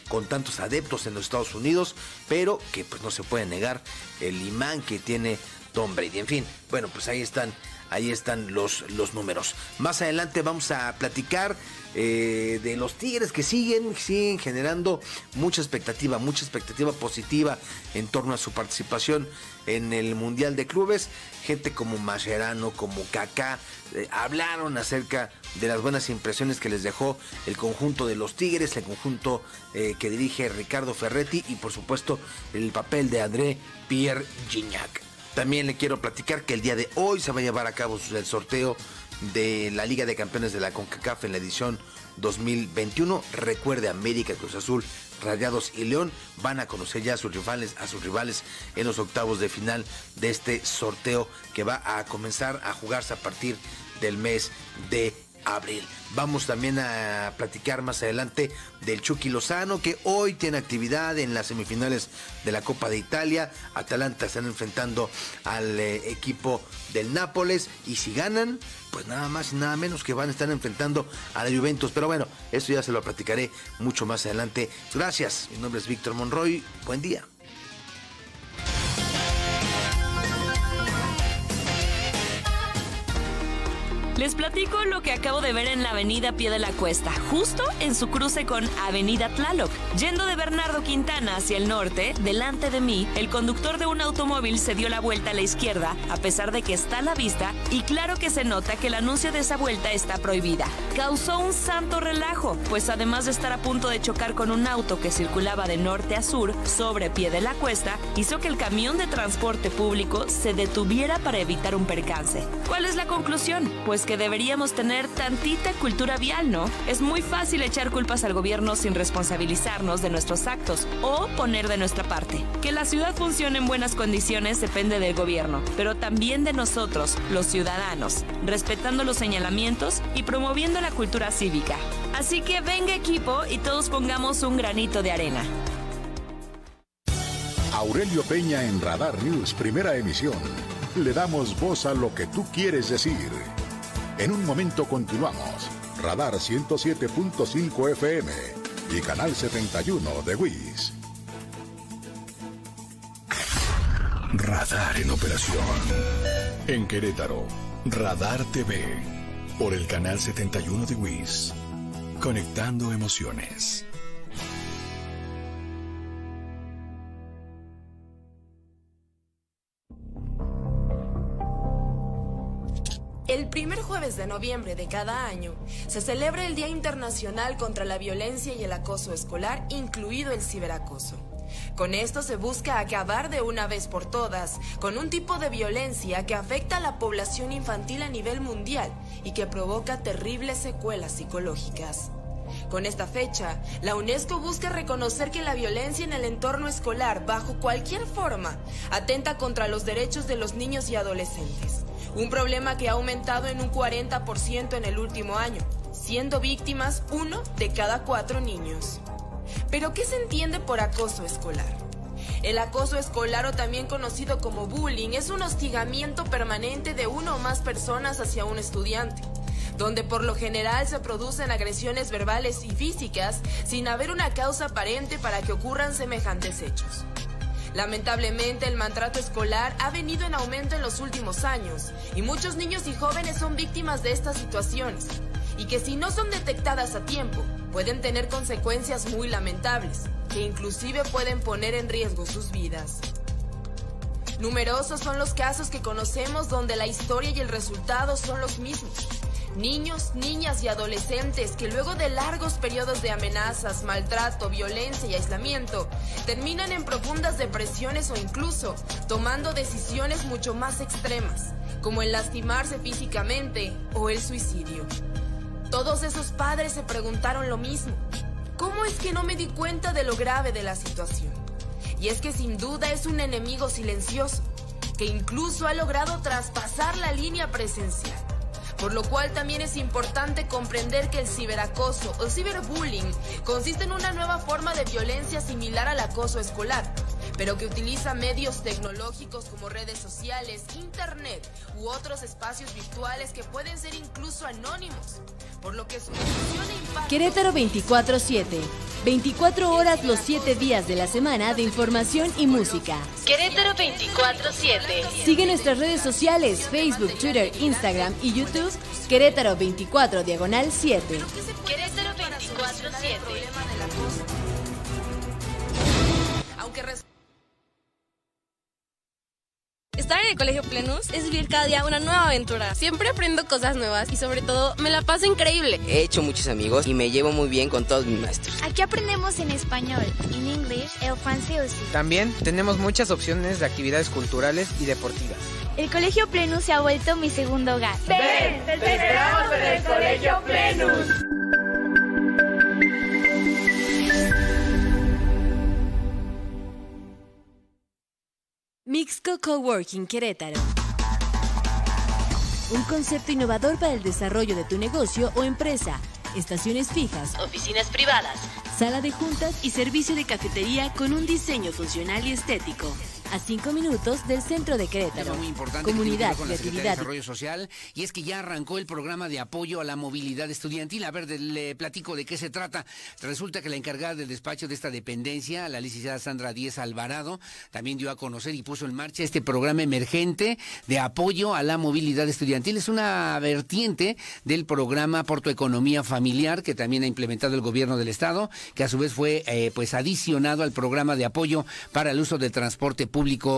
con tantos adeptos en los Estados Unidos, pero que pues no se puede negar el imán que tiene Tom Brady. En fin, bueno, pues ahí están, ahí están los, los números. Más adelante vamos a platicar eh, de los Tigres que siguen, siguen generando mucha expectativa, mucha expectativa positiva en torno a su participación en el Mundial de Clubes. Gente como Mascherano, como Kaká, eh, hablaron acerca de las buenas impresiones que les dejó el conjunto de los Tigres, el conjunto eh, que dirige Ricardo Ferretti y por supuesto el papel de André Pierre Gignac. También le quiero platicar que el día de hoy se va a llevar a cabo el sorteo de la Liga de Campeones de la CONCACAF en la edición 2021. Recuerde, América, Cruz Azul, Rayados y León van a conocer ya a sus rivales, a sus rivales en los octavos de final de este sorteo que va a comenzar a jugarse a partir del mes de abril. Vamos también a platicar más adelante del Chucky Lozano, que hoy tiene actividad en las semifinales de la Copa de Italia. Atalanta están enfrentando al eh, equipo del Nápoles y si ganan, pues nada más y nada menos que van a estar enfrentando a la Juventus. Pero bueno, eso ya se lo platicaré mucho más adelante. Gracias, mi nombre es Víctor Monroy. Buen día.
Les platico lo que acabo de ver en la avenida Pie de la Cuesta, justo en su cruce con Avenida Tlaloc. Yendo de Bernardo Quintana hacia el norte, delante de mí, el conductor de un automóvil se dio la vuelta a la izquierda, a pesar de que está a la vista, y claro que se nota que el anuncio de esa vuelta está prohibida. Causó un santo relajo, pues además de estar a punto de chocar con un auto que circulaba de norte a sur sobre Pie de la Cuesta, hizo que el camión de transporte público se detuviera para evitar un percance. ¿Cuál es la conclusión? Pues que deberíamos tener tantita cultura vial, ¿no? Es muy fácil echar culpas al gobierno sin responsabilizarnos de nuestros actos o poner de nuestra parte. Que la ciudad funcione en buenas condiciones depende del gobierno, pero también de nosotros, los ciudadanos, respetando los señalamientos y promoviendo la cultura cívica. Así que venga equipo y todos pongamos un granito de arena.
Aurelio Peña en Radar News, primera emisión. Le damos voz a lo que tú quieres decir. En un momento continuamos. Radar 107.5 FM y Canal 71 de WIS. Radar en operación. En Querétaro, Radar TV. Por el Canal 71 de WIS. Conectando emociones.
El primer jueves de noviembre de cada año se celebra el Día Internacional contra la Violencia y el Acoso Escolar, incluido el ciberacoso. Con esto se busca acabar de una vez por todas con un tipo de violencia que afecta a la población infantil a nivel mundial y que provoca terribles secuelas psicológicas. Con esta fecha, la UNESCO busca reconocer que la violencia en el entorno escolar, bajo cualquier forma, atenta contra los derechos de los niños y adolescentes un problema que ha aumentado en un 40% en el último año, siendo víctimas uno de cada cuatro niños. Pero ¿qué se entiende por acoso escolar? El acoso escolar o también conocido como bullying es un hostigamiento permanente de una o más personas hacia un estudiante, donde por lo general se producen agresiones verbales y físicas sin haber una causa aparente para que ocurran semejantes hechos. Lamentablemente el maltrato escolar ha venido en aumento en los últimos años y muchos niños y jóvenes son víctimas de estas situaciones y que si no son detectadas a tiempo pueden tener consecuencias muy lamentables que inclusive pueden poner en riesgo sus vidas. Numerosos son los casos que conocemos donde la historia y el resultado son los mismos. Niños, niñas y adolescentes que luego de largos periodos de amenazas, maltrato, violencia y aislamiento, terminan en profundas depresiones o incluso tomando decisiones mucho más extremas, como el lastimarse físicamente o el suicidio. Todos esos padres se preguntaron lo mismo. ¿Cómo es que no me di cuenta de lo grave de la situación? Y es que sin duda es un enemigo silencioso, que incluso ha logrado traspasar la línea presencial. Por lo cual también es importante comprender que el ciberacoso o ciberbullying consiste en una nueva forma de violencia similar al acoso escolar, pero que utiliza medios tecnológicos como redes sociales, internet u otros espacios virtuales que pueden ser incluso anónimos, por lo que su impacto...
Querétaro 24-7. 24 horas los 7 días de la semana de información y música.
Querétaro 24-7.
Sigue nuestras redes sociales, Facebook, Twitter, Instagram y YouTube. Querétaro 24 Diagonal 7.
Querétaro 24-7.
Aunque res-
Estar en el Colegio Plenus es vivir cada día una nueva aventura. Siempre aprendo cosas nuevas y sobre todo me la paso increíble.
He hecho muchos amigos y me llevo muy bien con todos mis maestros.
Aquí aprendemos en español, en inglés el francés.
También tenemos muchas opciones de actividades culturales y deportivas.
El Colegio Plenus se ha vuelto mi segundo hogar.
Ven, te esperamos en el Colegio Plenus.
Mixco Coworking Querétaro. Un concepto innovador para el desarrollo de tu negocio o empresa. Estaciones fijas,
Oficinas privadas.
sala de juntas y servicio de cafetería con un diseño funcional y estético. A cinco minutos del centro de Querétaro.
Muy importante
Comunidad,
que ver con la Secretaría de
creatividad.
Desarrollo Social y es que ya arrancó el programa de apoyo a la movilidad estudiantil. A ver, le platico de qué se trata. Resulta que la encargada del despacho de esta dependencia, la licenciada Sandra Díez Alvarado, también dio a conocer y puso en marcha este programa emergente de apoyo a la movilidad estudiantil. Es una vertiente del programa por tu economía familiar que también ha implementado el gobierno del estado, que a su vez fue eh, pues adicionado al programa de apoyo para el uso del transporte público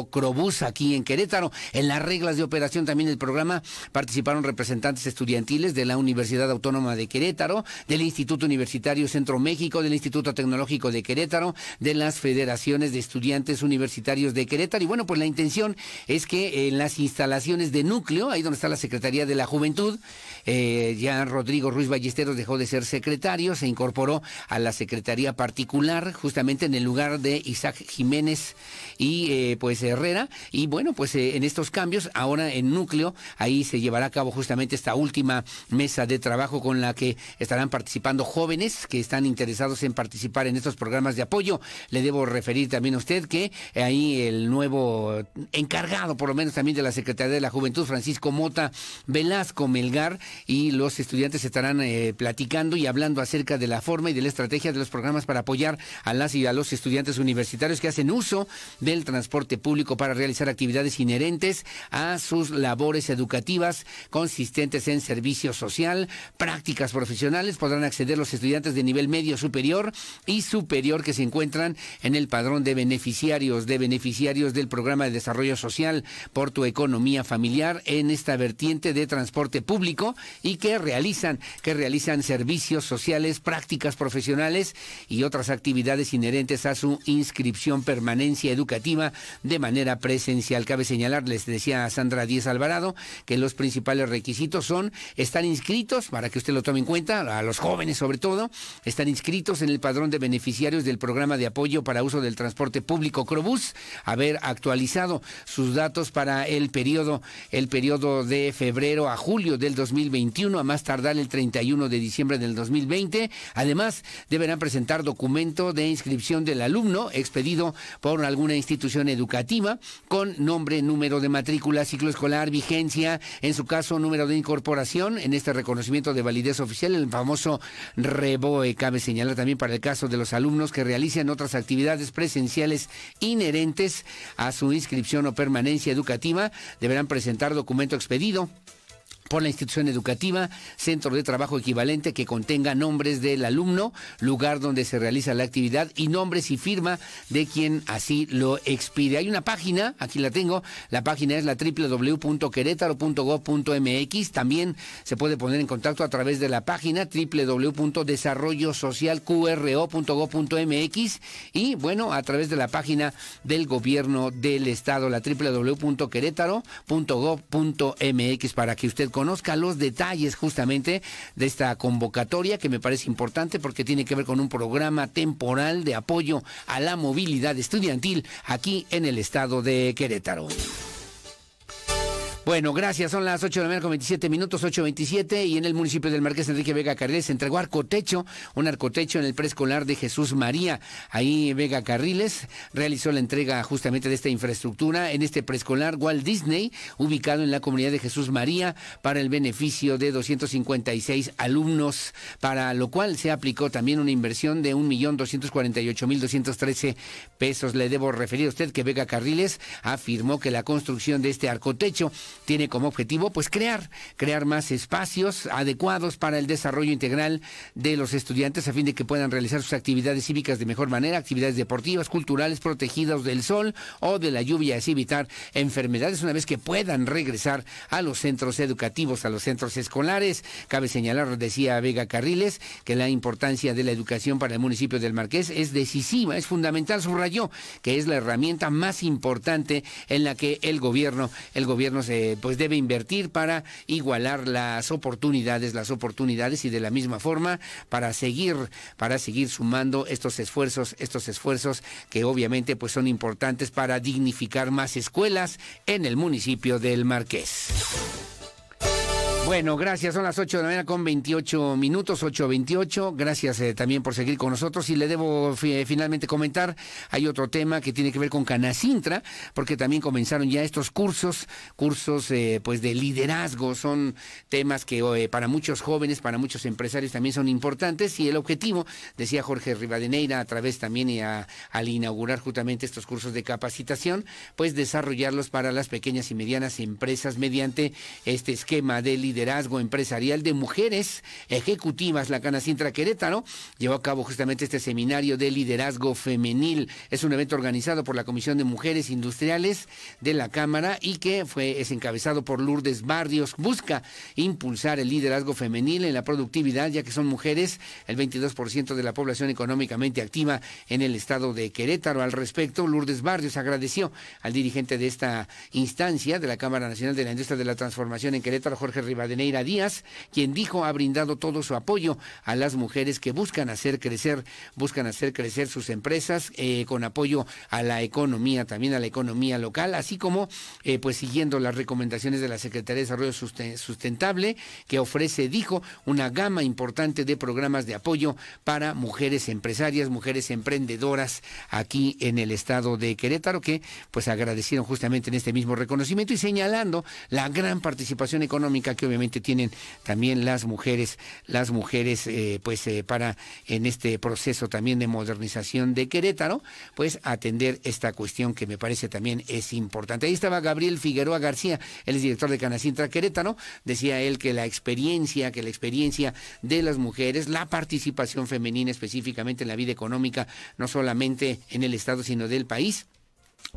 Crobús aquí en Querétaro. En las reglas de operación también del programa participaron representantes estudiantiles de la Universidad Autónoma de Querétaro, del Instituto Universitario Centro México, del Instituto Tecnológico de Querétaro, de las federaciones de estudiantes universitarios de Querétaro. Y bueno, pues la intención es que en las instalaciones de núcleo, ahí donde está la Secretaría de la Juventud, eh, ya Rodrigo Ruiz Ballesteros dejó de ser secretario, se incorporó a la Secretaría Particular, justamente en el lugar de Isaac Jiménez y eh, pues Herrera. Y bueno, pues eh, en estos cambios, ahora en núcleo, ahí se llevará a cabo justamente esta última mesa de trabajo con la que estarán participando jóvenes que están interesados en participar en estos programas de apoyo. Le debo referir también a usted que eh, ahí el nuevo encargado, por lo menos también de la Secretaría de la Juventud, Francisco Mota Velasco Melgar, y los estudiantes estarán eh, platicando y hablando acerca de la forma y de la estrategia de los programas para apoyar a las y a los estudiantes universitarios que hacen uso del transporte público para realizar actividades inherentes a sus labores educativas consistentes en servicio social, prácticas profesionales. Podrán acceder los estudiantes de nivel medio superior y superior que se encuentran en el padrón de beneficiarios, de beneficiarios del programa de desarrollo social por tu economía familiar en esta vertiente de transporte público y que realizan, que realizan servicios sociales, prácticas profesionales y otras actividades inherentes a su inscripción, permanencia educativa de manera presencial. Cabe señalar, les decía Sandra Díez Alvarado, que los principales requisitos son estar inscritos, para que usted lo tome en cuenta, a los jóvenes sobre todo, están inscritos en el padrón de beneficiarios del programa de apoyo para uso del transporte público Crobús, haber actualizado sus datos para el periodo, el periodo de febrero a julio del 2021, a más tardar el 31 de diciembre del 2020. Además, deberán presentar documento de inscripción del alumno expedido por alguna institución educativa con nombre, número de matrícula, ciclo escolar, vigencia, en su caso número de incorporación en este reconocimiento de validez oficial, el famoso REBOE. Cabe señalar también para el caso de los alumnos que realicen otras actividades presenciales inherentes a su inscripción o permanencia educativa, deberán presentar documento expedido por la institución educativa, centro de trabajo equivalente que contenga nombres del alumno, lugar donde se realiza la actividad y nombres y firma de quien así lo expide. Hay una página, aquí la tengo, la página es la www.querétaro.gov.mx, también se puede poner en contacto a través de la página www.desarrollosocialqro.gov.mx y bueno, a través de la página del gobierno del estado, la www.querétaro.gov.mx para que usted conozca los detalles justamente de esta convocatoria que me parece importante porque tiene que ver con un programa temporal de apoyo a la movilidad estudiantil aquí en el estado de Querétaro. Bueno, gracias. Son las 8 de la mañana con 27 minutos, 8.27, y en el municipio del Marqués Enrique Vega Carriles se entregó arcotecho, un arcotecho en el preescolar de Jesús María. Ahí Vega Carriles realizó la entrega justamente de esta infraestructura en este preescolar Walt Disney, ubicado en la comunidad de Jesús María, para el beneficio de 256 alumnos, para lo cual se aplicó también una inversión de 1.248.213 pesos. Le debo referir a usted que Vega Carriles afirmó que la construcción de este arcotecho tiene como objetivo pues crear, crear más espacios adecuados para el desarrollo integral de los estudiantes a fin de que puedan realizar sus actividades cívicas de mejor manera, actividades deportivas, culturales, protegidas del sol o de la lluvia, así evitar enfermedades una vez que puedan regresar a los centros educativos, a los centros escolares. Cabe señalar, decía Vega Carriles, que la importancia de la educación para el municipio del Marqués es decisiva, es fundamental, subrayó que es la herramienta más importante en la que el gobierno, el gobierno se pues debe invertir para igualar las oportunidades, las oportunidades y de la misma forma para seguir, para seguir sumando estos esfuerzos, estos esfuerzos que obviamente pues son importantes para dignificar más escuelas en el municipio del Marqués. Bueno, gracias. Son las 8 de la mañana con 28 minutos, 8.28. Gracias eh, también por seguir con nosotros. Y le debo finalmente comentar, hay otro tema que tiene que ver con Canacintra, porque también comenzaron ya estos cursos, cursos eh, pues de liderazgo. Son temas que eh, para muchos jóvenes, para muchos empresarios también son importantes. Y el objetivo, decía Jorge Rivadeneira, a través también y al inaugurar justamente estos cursos de capacitación, pues desarrollarlos para las pequeñas y medianas empresas mediante este esquema de liderazgo liderazgo empresarial de mujeres ejecutivas. La Canacintra Querétaro llevó a cabo justamente este seminario de liderazgo femenil. Es un evento organizado por la Comisión de Mujeres Industriales de la Cámara y que fue es encabezado por Lourdes Barrios. Busca impulsar el liderazgo femenil en la productividad, ya que son mujeres el 22% de la población económicamente activa en el estado de Querétaro. Al respecto, Lourdes Barrios agradeció al dirigente de esta instancia de la Cámara Nacional de la Industria de la Transformación en Querétaro, Jorge Rivas de Neira Díaz, quien dijo ha brindado todo su apoyo a las mujeres que buscan hacer crecer, buscan hacer crecer sus empresas eh, con apoyo a la economía, también a la economía local, así como eh, pues siguiendo las recomendaciones de la Secretaría de Desarrollo Sustentable, que ofrece, dijo, una gama importante de programas de apoyo para mujeres empresarias, mujeres emprendedoras aquí en el estado de Querétaro, que pues agradecieron justamente en este mismo reconocimiento y señalando la gran participación económica que obviamente tienen también las mujeres, las mujeres, eh, pues eh, para en este proceso también de modernización de Querétaro, pues atender esta cuestión que me parece también es importante. Ahí estaba Gabriel Figueroa García, él es director de Canacintra Querétaro, decía él que la experiencia, que la experiencia de las mujeres, la participación femenina específicamente en la vida económica, no solamente en el Estado, sino del país,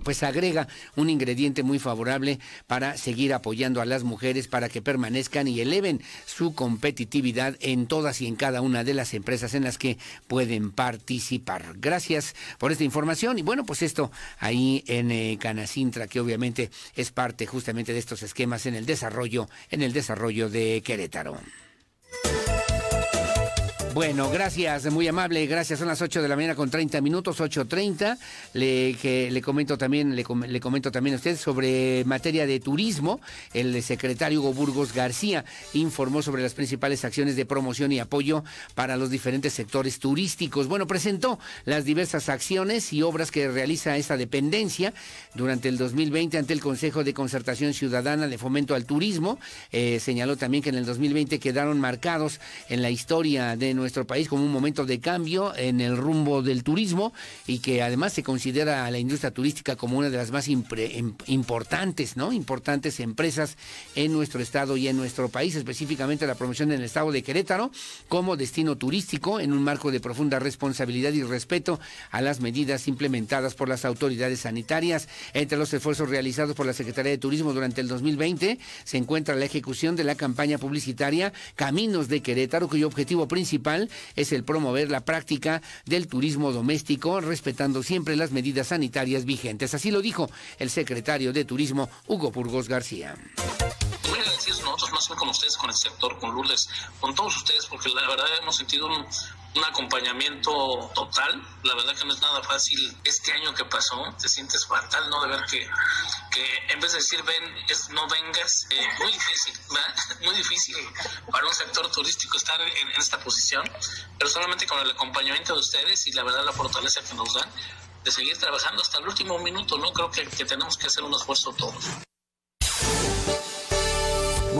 pues agrega un ingrediente muy favorable para seguir apoyando a las mujeres para que permanezcan y eleven su competitividad en todas y en cada una de las empresas en las que pueden participar. Gracias por esta información y bueno, pues esto ahí en eh, Canacintra que obviamente es parte justamente de estos esquemas en el desarrollo en el desarrollo de Querétaro. Bueno, gracias, muy amable, gracias. Son las 8 de la mañana con 30 minutos, 8.30. Le, que, le comento también, le, comento también a usted sobre materia de turismo. El secretario Hugo Burgos García informó sobre las principales acciones de promoción y apoyo para los diferentes sectores turísticos. Bueno, presentó las diversas acciones y obras que realiza esta dependencia durante el 2020 ante el Consejo de Concertación Ciudadana de Fomento al Turismo. Eh, señaló también que en el 2020 quedaron marcados en la historia de nuestro país como un momento de cambio en el rumbo del turismo y que además se considera a la industria turística como una de las más importantes, ¿no? Importantes empresas en nuestro estado y en nuestro país, específicamente la promoción en el estado de Querétaro como destino turístico en un marco de profunda responsabilidad y respeto a las medidas implementadas por las autoridades sanitarias. Entre los esfuerzos realizados por la Secretaría de Turismo durante el 2020 se encuentra la ejecución de la campaña publicitaria Caminos de Querétaro, cuyo objetivo principal es el promover la práctica del turismo doméstico, respetando siempre las medidas sanitarias vigentes. Así lo dijo el secretario de Turismo, Hugo Burgos García
agradecidos nosotros, más con ustedes, con el sector, con Lourdes, con todos ustedes, porque la verdad hemos sentido un, un acompañamiento total. La verdad que no es nada fácil este año que pasó. Te sientes fatal, ¿no? De ver que, que en vez de decir ven, es no vengas. Eh, muy difícil, muy difícil para un sector turístico estar en, en, esta posición, pero solamente con el acompañamiento de ustedes y la verdad la fortaleza que nos dan de seguir trabajando hasta el último minuto, ¿no? Creo que, que tenemos que hacer un esfuerzo todos.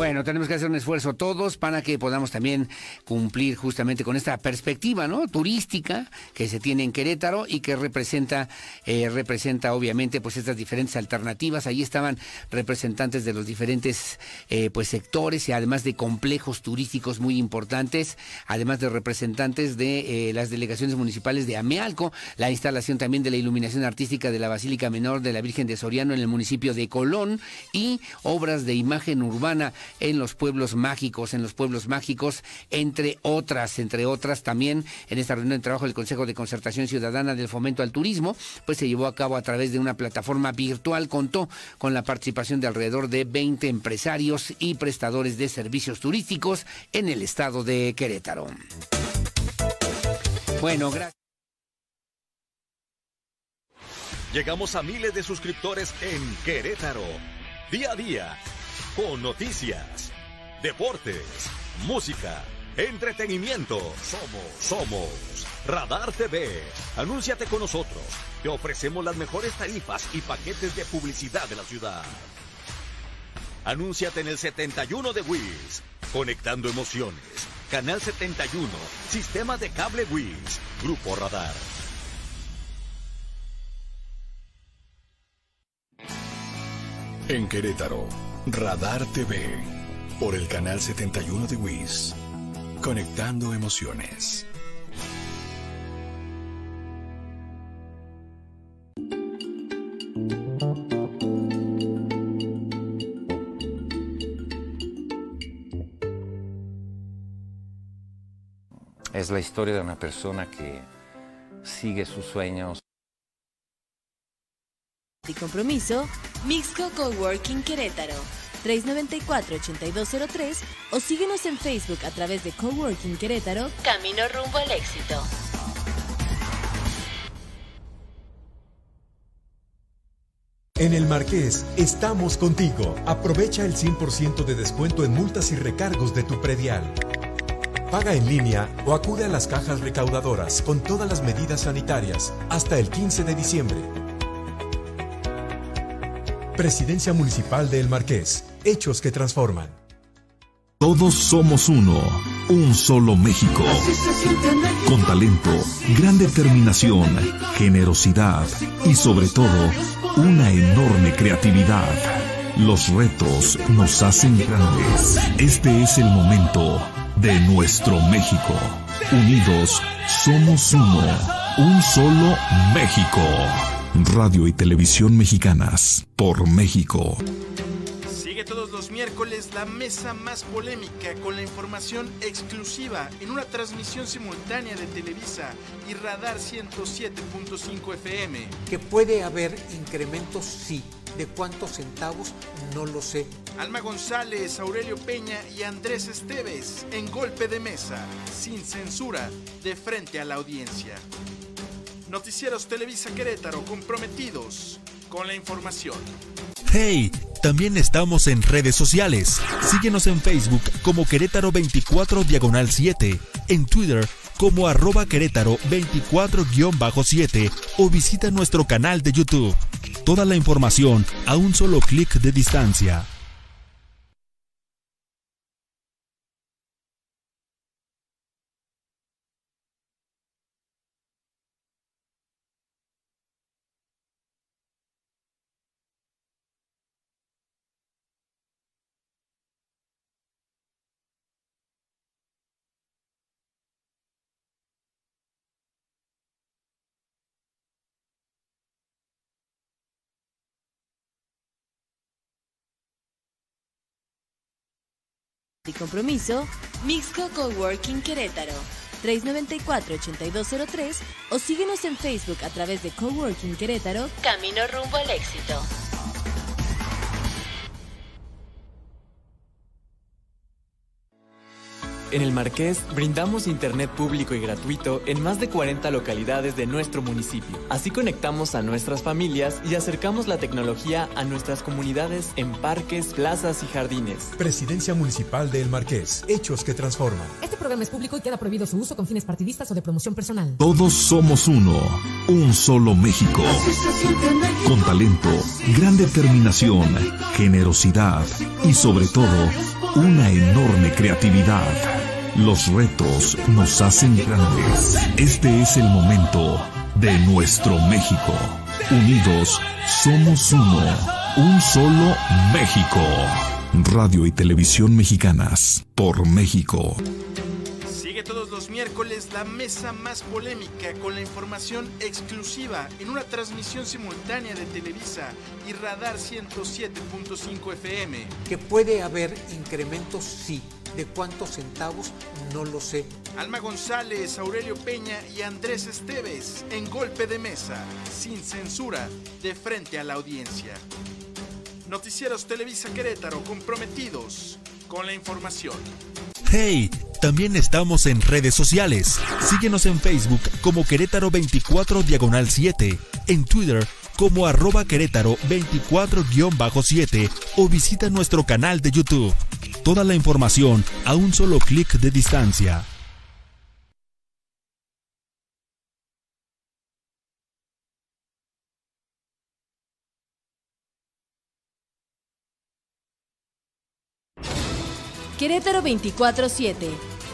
Bueno, tenemos que hacer un esfuerzo todos para que podamos también cumplir justamente con esta perspectiva, ¿no? Turística que se tiene en Querétaro y que representa, eh, representa obviamente, pues estas diferentes alternativas. Ahí estaban representantes de los diferentes, eh, pues sectores y además de complejos turísticos muy importantes, además de representantes de eh, las delegaciones municipales de Amealco, la instalación también de la iluminación artística de la Basílica Menor de la Virgen de Soriano en el municipio de Colón y obras de imagen urbana en los pueblos mágicos, en los pueblos mágicos, entre otras, entre otras también en esta reunión de trabajo del Consejo de Concertación Ciudadana del Fomento al Turismo, pues se llevó a cabo a través de una plataforma virtual, contó con la participación de alrededor de 20 empresarios y prestadores de servicios turísticos en el estado de Querétaro. Bueno, gracias.
Llegamos a miles de suscriptores en Querétaro. Día a día con noticias, deportes, música, entretenimiento. Somos, somos Radar TV. Anúnciate con nosotros. Te ofrecemos las mejores tarifas y paquetes de publicidad de la ciudad. Anúnciate en el 71 de WIS. Conectando emociones. Canal 71. Sistema de cable WIS. Grupo Radar.
En Querétaro, Radar TV, por el canal 71 de WIS, conectando emociones.
Es la historia de una persona que sigue sus sueños.
De compromiso, Mixco Coworking Querétaro. 394-8203 o síguenos en Facebook a través de Coworking Querétaro, Camino rumbo al éxito.
En el Marqués, estamos contigo. Aprovecha el 100% de descuento en multas y recargos de tu predial. Paga en línea o acude a las cajas recaudadoras con todas las medidas sanitarias hasta el 15 de diciembre. Presidencia Municipal de El Marqués. Hechos que transforman.
Todos somos uno, un solo México. Con talento, gran determinación, generosidad y sobre todo, una enorme creatividad. Los retos nos hacen grandes. Este es el momento de nuestro México. Unidos, somos uno, un solo México.
Radio y Televisión Mexicanas. Por México.
Sigue todos los miércoles la mesa más polémica con la información exclusiva en una transmisión simultánea de Televisa y Radar 107.5 FM.
Que puede haber incrementos, sí. ¿De cuántos centavos? No lo sé.
Alma González, Aurelio Peña y Andrés Esteves en golpe de mesa, sin censura, de frente a la audiencia. Noticieros Televisa Querétaro comprometidos con la información.
Hey, también estamos en redes sociales. Síguenos en Facebook como Querétaro 24 Diagonal 7, en Twitter como arroba Querétaro 24-7 o visita nuestro canal de YouTube. Toda la información a un solo clic de distancia.
Compromiso, Mixco Coworking Querétaro. 394-8203 o síguenos en Facebook a través de Coworking Querétaro, Camino rumbo al éxito.
En el Marqués brindamos internet público y gratuito en más de 40 localidades de nuestro municipio. Así conectamos a nuestras familias y acercamos la tecnología a nuestras comunidades en parques, plazas y jardines.
Presidencia Municipal de El Marqués. Hechos que transforman.
Este programa es público y queda prohibido su uso con fines partidistas o de promoción personal.
Todos somos uno. Un solo México. Con talento, gran determinación, generosidad y sobre todo, una enorme creatividad. Los retos nos hacen grandes. Este es el momento de nuestro México. Unidos, somos uno. Un solo México. Radio y Televisión Mexicanas. Por México.
Sigue todos los miércoles la mesa más polémica con la información exclusiva en una transmisión simultánea de Televisa y Radar 107.5 FM.
Que puede haber incrementos, sí. ¿De cuántos centavos? No lo sé.
Alma González, Aurelio Peña y Andrés Esteves en golpe de mesa, sin censura, de frente a la audiencia. Noticieros Televisa Querétaro comprometidos con la información.
Hey, también estamos en redes sociales. Síguenos en Facebook como Querétaro 24 Diagonal 7, en Twitter como arroba Querétaro 24-7 o visita nuestro canal de YouTube. Toda la información a un solo clic de distancia.
Querétaro 24-7.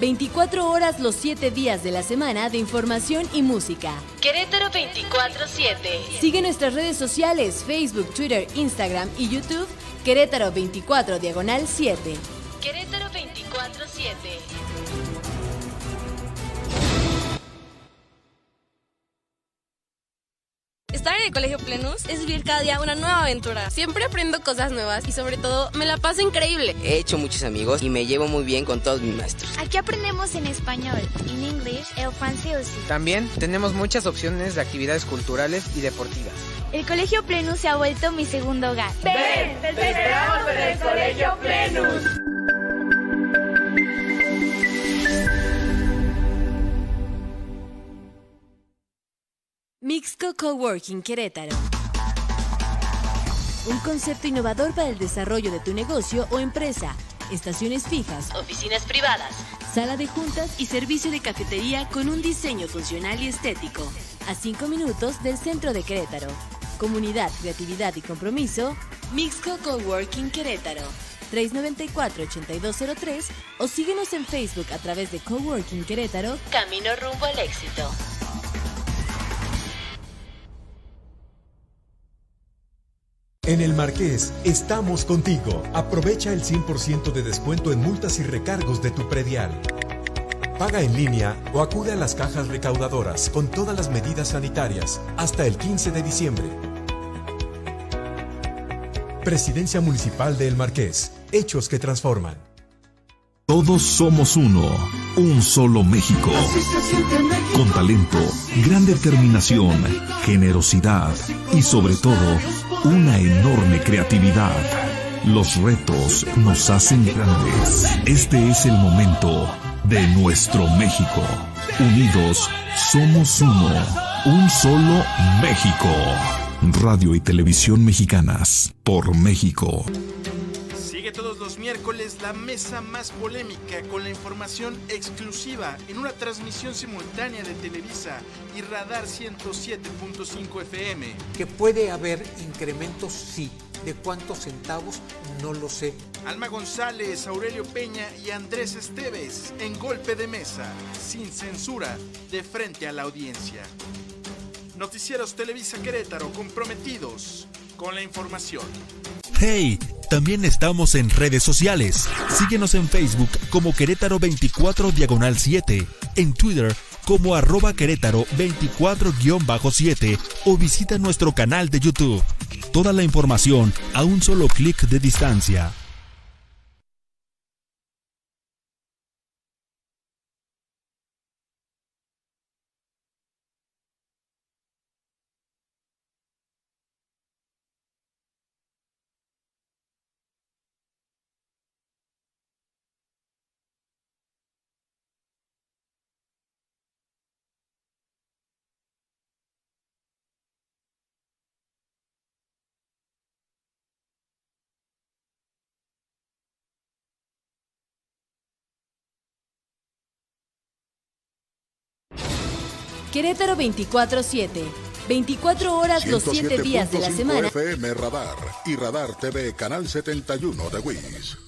24 horas los 7 días de la semana de información y música. Querétaro 24-7. Sigue nuestras redes sociales, Facebook, Twitter, Instagram y YouTube. Querétaro 24 Diagonal 7. Querétaro 24-7.
Estar en el Colegio Plenus es vivir cada día una nueva aventura. Siempre aprendo cosas nuevas y sobre todo me la paso increíble.
He hecho muchos amigos y me llevo muy bien con todos mis maestros.
Aquí aprendemos en español, en inglés, el francés.
También tenemos muchas opciones de actividades culturales y deportivas.
El Colegio Plenus se ha vuelto mi segundo hogar.
Ven, te esperamos en el Colegio Plenus.
Mixco Coworking Querétaro. Un concepto innovador para el desarrollo de tu negocio o empresa. Estaciones fijas, oficinas privadas, sala de juntas y servicio de cafetería con un diseño funcional y estético. A 5 minutos del centro de Querétaro. Comunidad, creatividad y compromiso. Mixco Coworking Querétaro. 394-8203 o síguenos en Facebook a través de Coworking Querétaro. Camino rumbo al éxito.
En el Marqués, estamos contigo. Aprovecha el 100% de descuento en multas y recargos de tu predial. Paga en línea o acude a las cajas recaudadoras con todas las medidas sanitarias hasta el 15 de diciembre. Presidencia Municipal de El Marqués. Hechos que transforman.
Todos somos uno, un solo México. Con talento, gran determinación, generosidad y sobre todo, una enorme creatividad. Los retos nos hacen grandes. Este es el momento de nuestro México. Unidos, somos uno, un solo México. Radio y Televisión Mexicanas, por México.
Los miércoles la mesa más polémica con la información exclusiva en una transmisión simultánea de Televisa y Radar 107.5 FM.
Que puede haber incrementos, sí. ¿De cuántos centavos? No lo sé.
Alma González, Aurelio Peña y Andrés Esteves en golpe de mesa, sin censura, de frente a la audiencia. Noticieros Televisa Querétaro comprometidos con la información.
Hey, también estamos en redes sociales. Síguenos en Facebook como Querétaro 24 Diagonal 7, en Twitter como arroba Querétaro 24-7 o visita nuestro canal de YouTube. Toda la información a un solo clic de distancia.
Querétaro 24-7. 24 horas los 7 días de la semana.
FM Radar y Radar TV Canal 71 de WIS.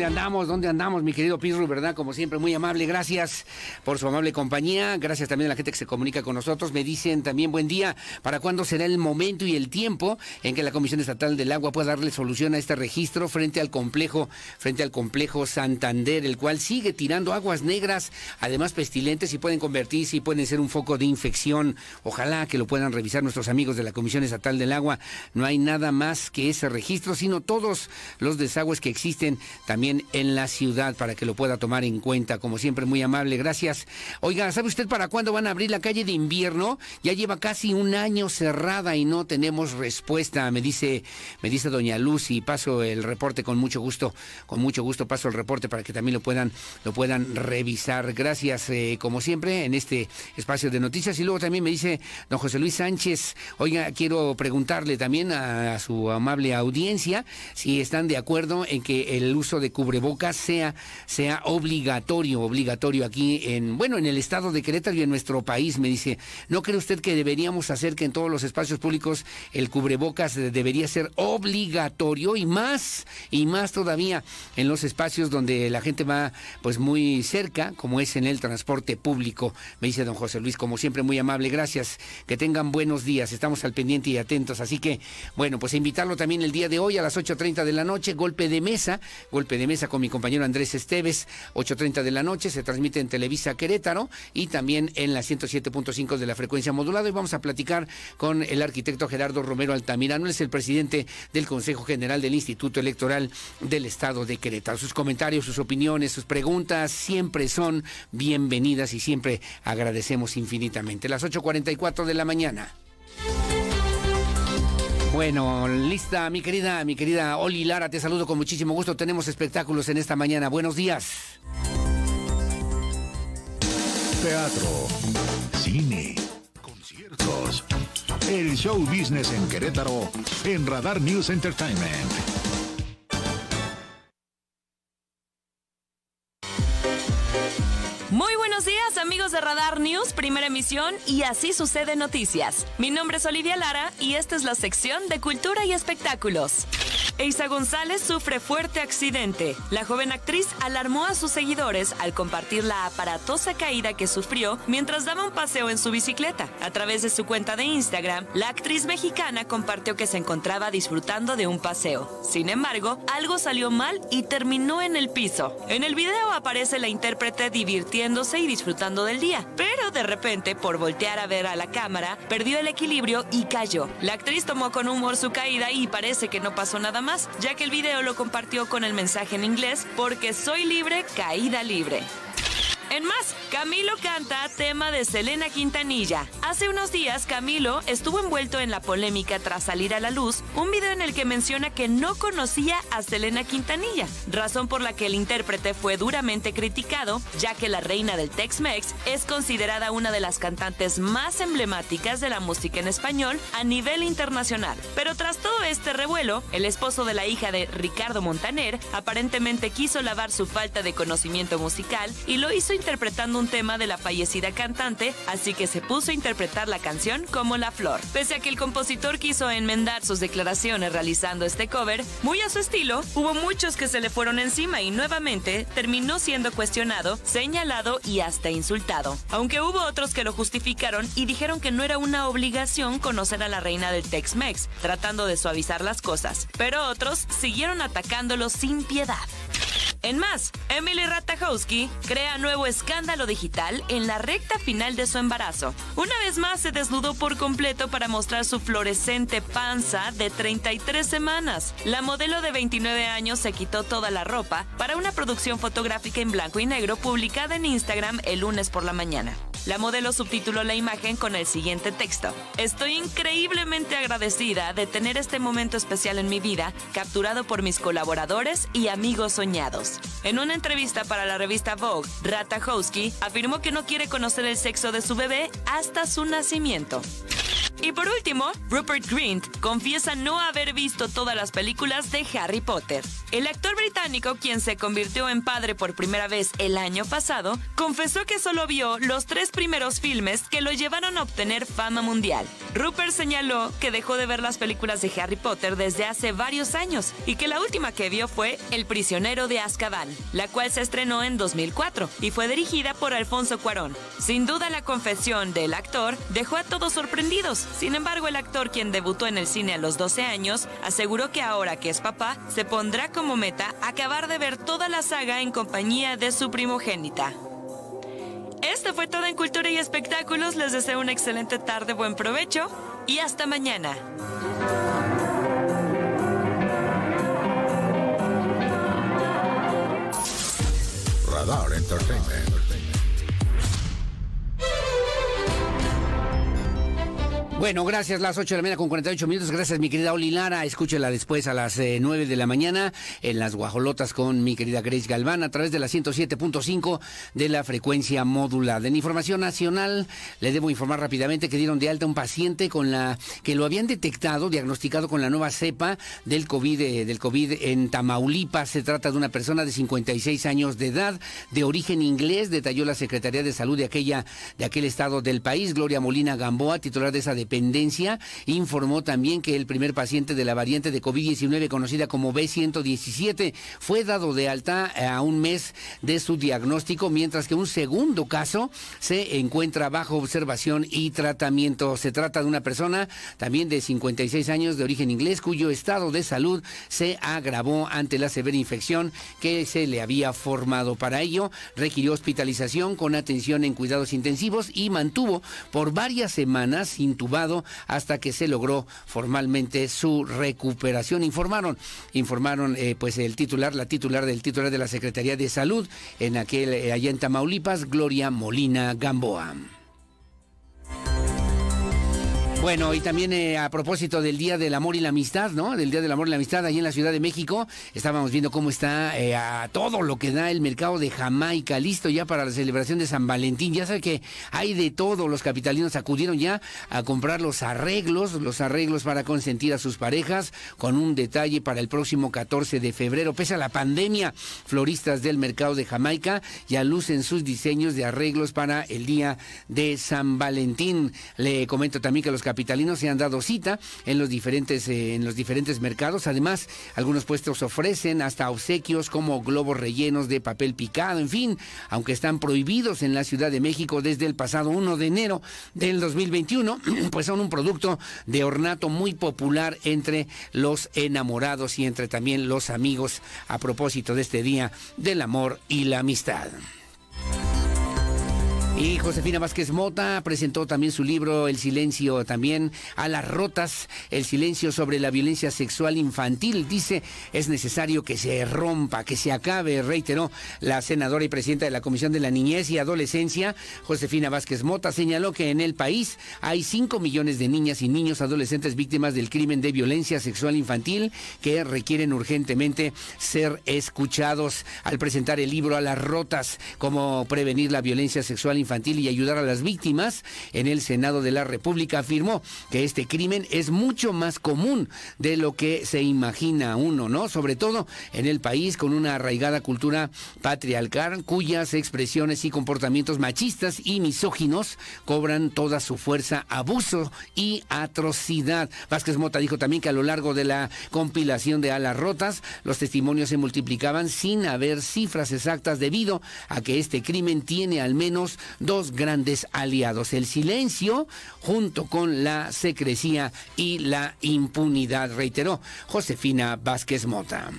¿Dónde andamos? ¿Dónde andamos, mi querido Pirru, verdad? Como siempre, muy amable. Gracias por su amable compañía. Gracias también a la gente que se comunica con nosotros. Me dicen también buen día. ¿Para cuándo será el momento y el tiempo en que la Comisión Estatal del Agua pueda darle solución a este registro frente al complejo, frente al complejo Santander, el cual sigue tirando aguas negras, además pestilentes y pueden convertirse y pueden ser un foco de infección. Ojalá que lo puedan revisar nuestros amigos de la Comisión Estatal del Agua. No hay nada más que ese registro, sino todos los desagües que existen también en la ciudad para que lo pueda tomar en cuenta. Como siempre, muy amable, gracias. Oiga, ¿sabe usted para cuándo van a abrir la calle de invierno? Ya lleva casi un año cerrada y no tenemos respuesta, me dice, me dice doña Luz y paso el reporte con mucho gusto, con mucho gusto paso el reporte para que también lo puedan, lo puedan revisar. Gracias, eh, como siempre, en este espacio de noticias. Y luego también me dice don José Luis Sánchez, oiga, quiero preguntarle también a, a su amable audiencia si están de acuerdo en que el uso de cubrebocas sea, sea obligatorio, obligatorio aquí en, bueno, en el estado de Querétaro y en nuestro país. Me dice, ¿no cree usted que deberíamos hacer que en todos los espacios públicos el cubrebocas debería ser obligatorio y más, y más todavía en los espacios donde la gente va pues muy cerca, como es en el transporte público? Me dice don José Luis, como siempre, muy amable. Gracias. Que tengan buenos días. Estamos al pendiente y atentos. Así que, bueno, pues invitarlo también el día de hoy a las 8.30 de la noche, golpe de mesa golpe de mesa con mi compañero Andrés Esteves, 8.30 de la noche, se transmite en Televisa Querétaro y también en la 107.5 de la frecuencia modulada. Y vamos a platicar con el arquitecto Gerardo Romero Altamirano, es el presidente del Consejo General del Instituto Electoral del Estado de Querétaro. Sus comentarios, sus opiniones, sus preguntas siempre son bienvenidas y siempre agradecemos infinitamente. Las 8.44 de la mañana. Bueno, lista, mi querida, mi querida Oli Lara, te saludo con muchísimo gusto. Tenemos espectáculos en esta mañana. Buenos días.
Teatro, cine, conciertos. El show business en Querétaro en Radar News Entertainment.
Buenos días amigos de Radar News, primera emisión y así sucede noticias. Mi nombre es Olivia Lara y esta es la sección de cultura y espectáculos. Eisa González sufre fuerte accidente. La joven actriz alarmó a sus seguidores al compartir la aparatosa caída que sufrió mientras daba un paseo en su bicicleta. A través de su cuenta de Instagram, la actriz mexicana compartió que se encontraba disfrutando de un paseo. Sin embargo, algo salió mal y terminó en el piso. En el video aparece la intérprete divirtiéndose y disfrutando del día, pero de repente, por voltear a ver a la cámara, perdió el equilibrio y cayó. La actriz tomó con humor su caída y parece que no pasó nada más ya que el video lo compartió con el mensaje en inglés, porque soy libre, caída libre. En más, Camilo canta tema de Selena Quintanilla. Hace unos días, Camilo estuvo envuelto en la polémica tras salir a la luz un video en el que menciona que no conocía a Selena Quintanilla, razón por la que el intérprete fue duramente criticado, ya que la reina del Tex-Mex es considerada una de las cantantes más emblemáticas de la música en español a nivel internacional. Pero tras todo este revuelo, el esposo de la hija de Ricardo Montaner aparentemente quiso lavar su falta de conocimiento musical y lo hizo interpretando un tema de la fallecida cantante, así que se puso a interpretar la canción como La Flor. Pese a que el compositor quiso enmendar sus declaraciones realizando este cover, muy a su estilo, hubo muchos que se le fueron encima y nuevamente terminó siendo cuestionado, señalado y hasta insultado. Aunque hubo otros que lo justificaron y dijeron que no era una obligación conocer a la reina del Tex-Mex, tratando de suavizar las cosas, pero otros siguieron atacándolo sin piedad. En más, Emily Ratajkowski crea nuevo escándalo digital en la recta final de su embarazo. Una vez más se desnudó por completo para mostrar su fluorescente panza de 33 semanas. La modelo de 29 años se quitó toda la ropa para una producción fotográfica en blanco y negro publicada en Instagram el lunes por la mañana. La modelo subtituló la imagen con el siguiente texto. Estoy increíblemente agradecida de tener este momento especial en mi vida, capturado por mis colaboradores y amigos soñados. En una entrevista para la revista Vogue, Afirmó que no quiere conocer el sexo de su bebé hasta su nacimiento. Y por último, Rupert Grint confiesa no haber visto todas las películas de Harry Potter. El actor británico, quien se convirtió en padre por primera vez el año pasado, confesó que solo vio los tres primeros filmes que lo llevaron a obtener fama mundial. Rupert señaló que dejó de ver las películas de Harry Potter desde hace varios años y que la última que vio fue El prisionero de Azkaban, la cual se estrenó en 2004 y fue dirigida por Alfonso Cuarón. Sin duda la confesión del actor dejó a todos sorprendidos, sin embargo, el actor, quien debutó en el cine a los 12 años, aseguró que ahora que es papá, se pondrá como meta acabar de ver toda la saga en compañía de su primogénita. Esto fue todo en Cultura y Espectáculos. Les deseo una excelente tarde, buen provecho y hasta mañana.
Radar Entertainment.
Bueno, gracias. Las 8 de la mañana con 48 minutos. Gracias, mi querida Oli Lara. Escúchela después a las 9 de la mañana en las guajolotas con mi querida Grace Galván a través de la 107.5 de la frecuencia modulada. En información nacional, le debo informar rápidamente que dieron de alta un paciente con la que lo habían detectado, diagnosticado con la nueva cepa del COVID, del COVID en Tamaulipas. Se trata de una persona de 56 años de edad, de origen inglés, detalló la Secretaría de Salud de aquella, de aquel estado del país, Gloria Molina Gamboa, titular de esa de dependencia informó también que el primer paciente de la variante de COVID-19 conocida como B117 fue dado de alta a un mes de su diagnóstico, mientras que un segundo caso se encuentra bajo observación y tratamiento. Se trata de una persona también de 56 años de origen inglés cuyo estado de salud se agravó ante la severa infección que se le había formado. Para ello, requirió hospitalización con atención en cuidados intensivos y mantuvo por varias semanas intubado hasta que se logró formalmente su recuperación. Informaron, informaron eh, pues el titular, la titular del titular de la Secretaría de Salud en aquel eh, allá en Tamaulipas, Gloria Molina Gamboa. Bueno, y también eh, a propósito del Día del Amor y la Amistad, ¿no? Del Día del Amor y la Amistad ahí en la Ciudad de México, estábamos viendo cómo está eh, a todo lo que da el mercado de Jamaica, listo ya para la celebración de San Valentín. Ya sabe que hay de todo, los capitalinos acudieron ya a comprar los arreglos, los arreglos para consentir a sus parejas, con un detalle para el próximo 14 de febrero. Pese a la pandemia, floristas del mercado de Jamaica ya lucen sus diseños de arreglos para el Día de San Valentín. Le comento también que los se han dado cita en los diferentes, eh, en los diferentes mercados. Además, algunos puestos ofrecen hasta obsequios como globos rellenos de papel picado, en fin, aunque están prohibidos en la Ciudad de México desde el pasado 1 de enero del 2021, pues son un producto de ornato muy popular entre los enamorados y entre también los amigos a propósito de este Día del Amor y la Amistad. Y Josefina Vázquez Mota presentó también su libro El silencio también a las rotas, el silencio sobre la violencia sexual infantil. Dice, es necesario que se rompa, que se acabe, reiteró la senadora y presidenta de la Comisión de la Niñez y Adolescencia, Josefina Vázquez Mota, señaló que en el país hay 5 millones de niñas y niños adolescentes víctimas del crimen de violencia sexual infantil que requieren urgentemente ser escuchados al presentar el libro a las rotas, cómo prevenir la violencia sexual infantil y ayudar a las víctimas, en el Senado de la República afirmó que este crimen es mucho más común de lo que se imagina uno, ¿no? Sobre todo en el país con una arraigada cultura patriarcal cuyas expresiones y comportamientos machistas y misóginos cobran toda su fuerza, abuso y atrocidad. Vázquez Mota dijo también que a lo largo de la compilación de alas rotas, los testimonios se multiplicaban sin haber cifras exactas debido a que este crimen tiene al menos dos grandes aliados, el silencio junto con la secrecía y la impunidad, reiteró Josefina Vázquez Mota.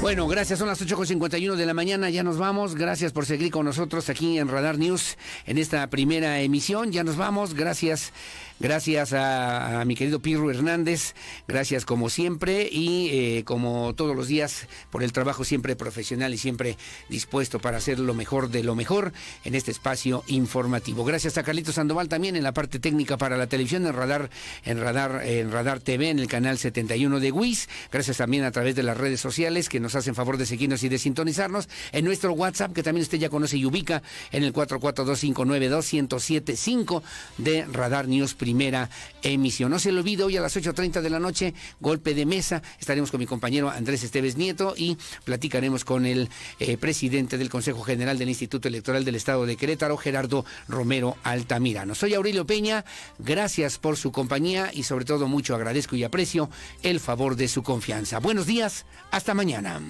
Bueno, gracias. Son las 8.51 de la mañana. Ya nos vamos. Gracias por seguir con nosotros aquí en Radar News en esta primera emisión. Ya nos vamos. Gracias. Gracias a, mi querido Pirro Hernández, gracias como siempre y eh, como todos los días por el trabajo siempre profesional y siempre dispuesto para hacer lo mejor de lo mejor en este espacio informativo. Gracias a Carlitos Sandoval también en la parte técnica para la televisión en Radar, en Radar, en Radar TV, en el canal 71 de WIS. Gracias también a través de las redes sociales que nos hacen favor de seguirnos y de sintonizarnos. En nuestro WhatsApp, que también usted ya conoce y ubica en el 442592175 de Radar News primera emisión. No se le olvide, hoy a las 8.30 de la noche, golpe de mesa. Estaremos con mi compañero Andrés Esteves Nieto y platicaremos con el eh, presidente del Consejo General del Instituto Electoral del Estado de Querétaro, Gerardo Romero Altamirano. Soy Aurelio Peña, gracias por su compañía y sobre todo mucho agradezco y aprecio el favor de su confianza. Buenos días, hasta mañana.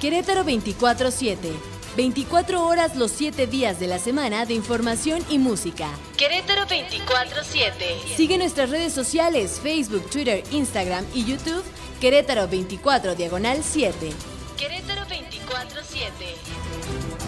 Querétaro 24-7. 24 horas los 7 días de la semana de información y música. Querétaro 24-7. Sigue nuestras redes sociales, Facebook, Twitter, Instagram y YouTube. Querétaro 24 Diagonal 7. Querétaro 24-7.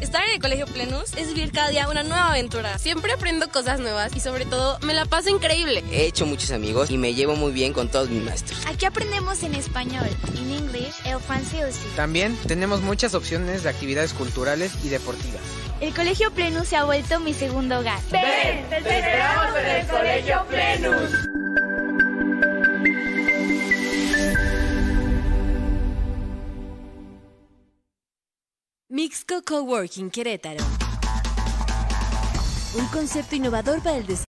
Estar en el Colegio Plenus es vivir cada día una nueva aventura. Siempre aprendo cosas nuevas y sobre todo me la paso increíble.
He hecho muchos amigos y me llevo muy bien con todos mis maestros.
Aquí aprendemos en español, en inglés, el francés.
También tenemos muchas opciones de actividades culturales y deportivas.
El Colegio Plenus se ha vuelto mi segundo hogar.
Ven, te esperamos en el Colegio Plenus.
Mixco Coworking Querétaro. Un concepto innovador para el desarrollo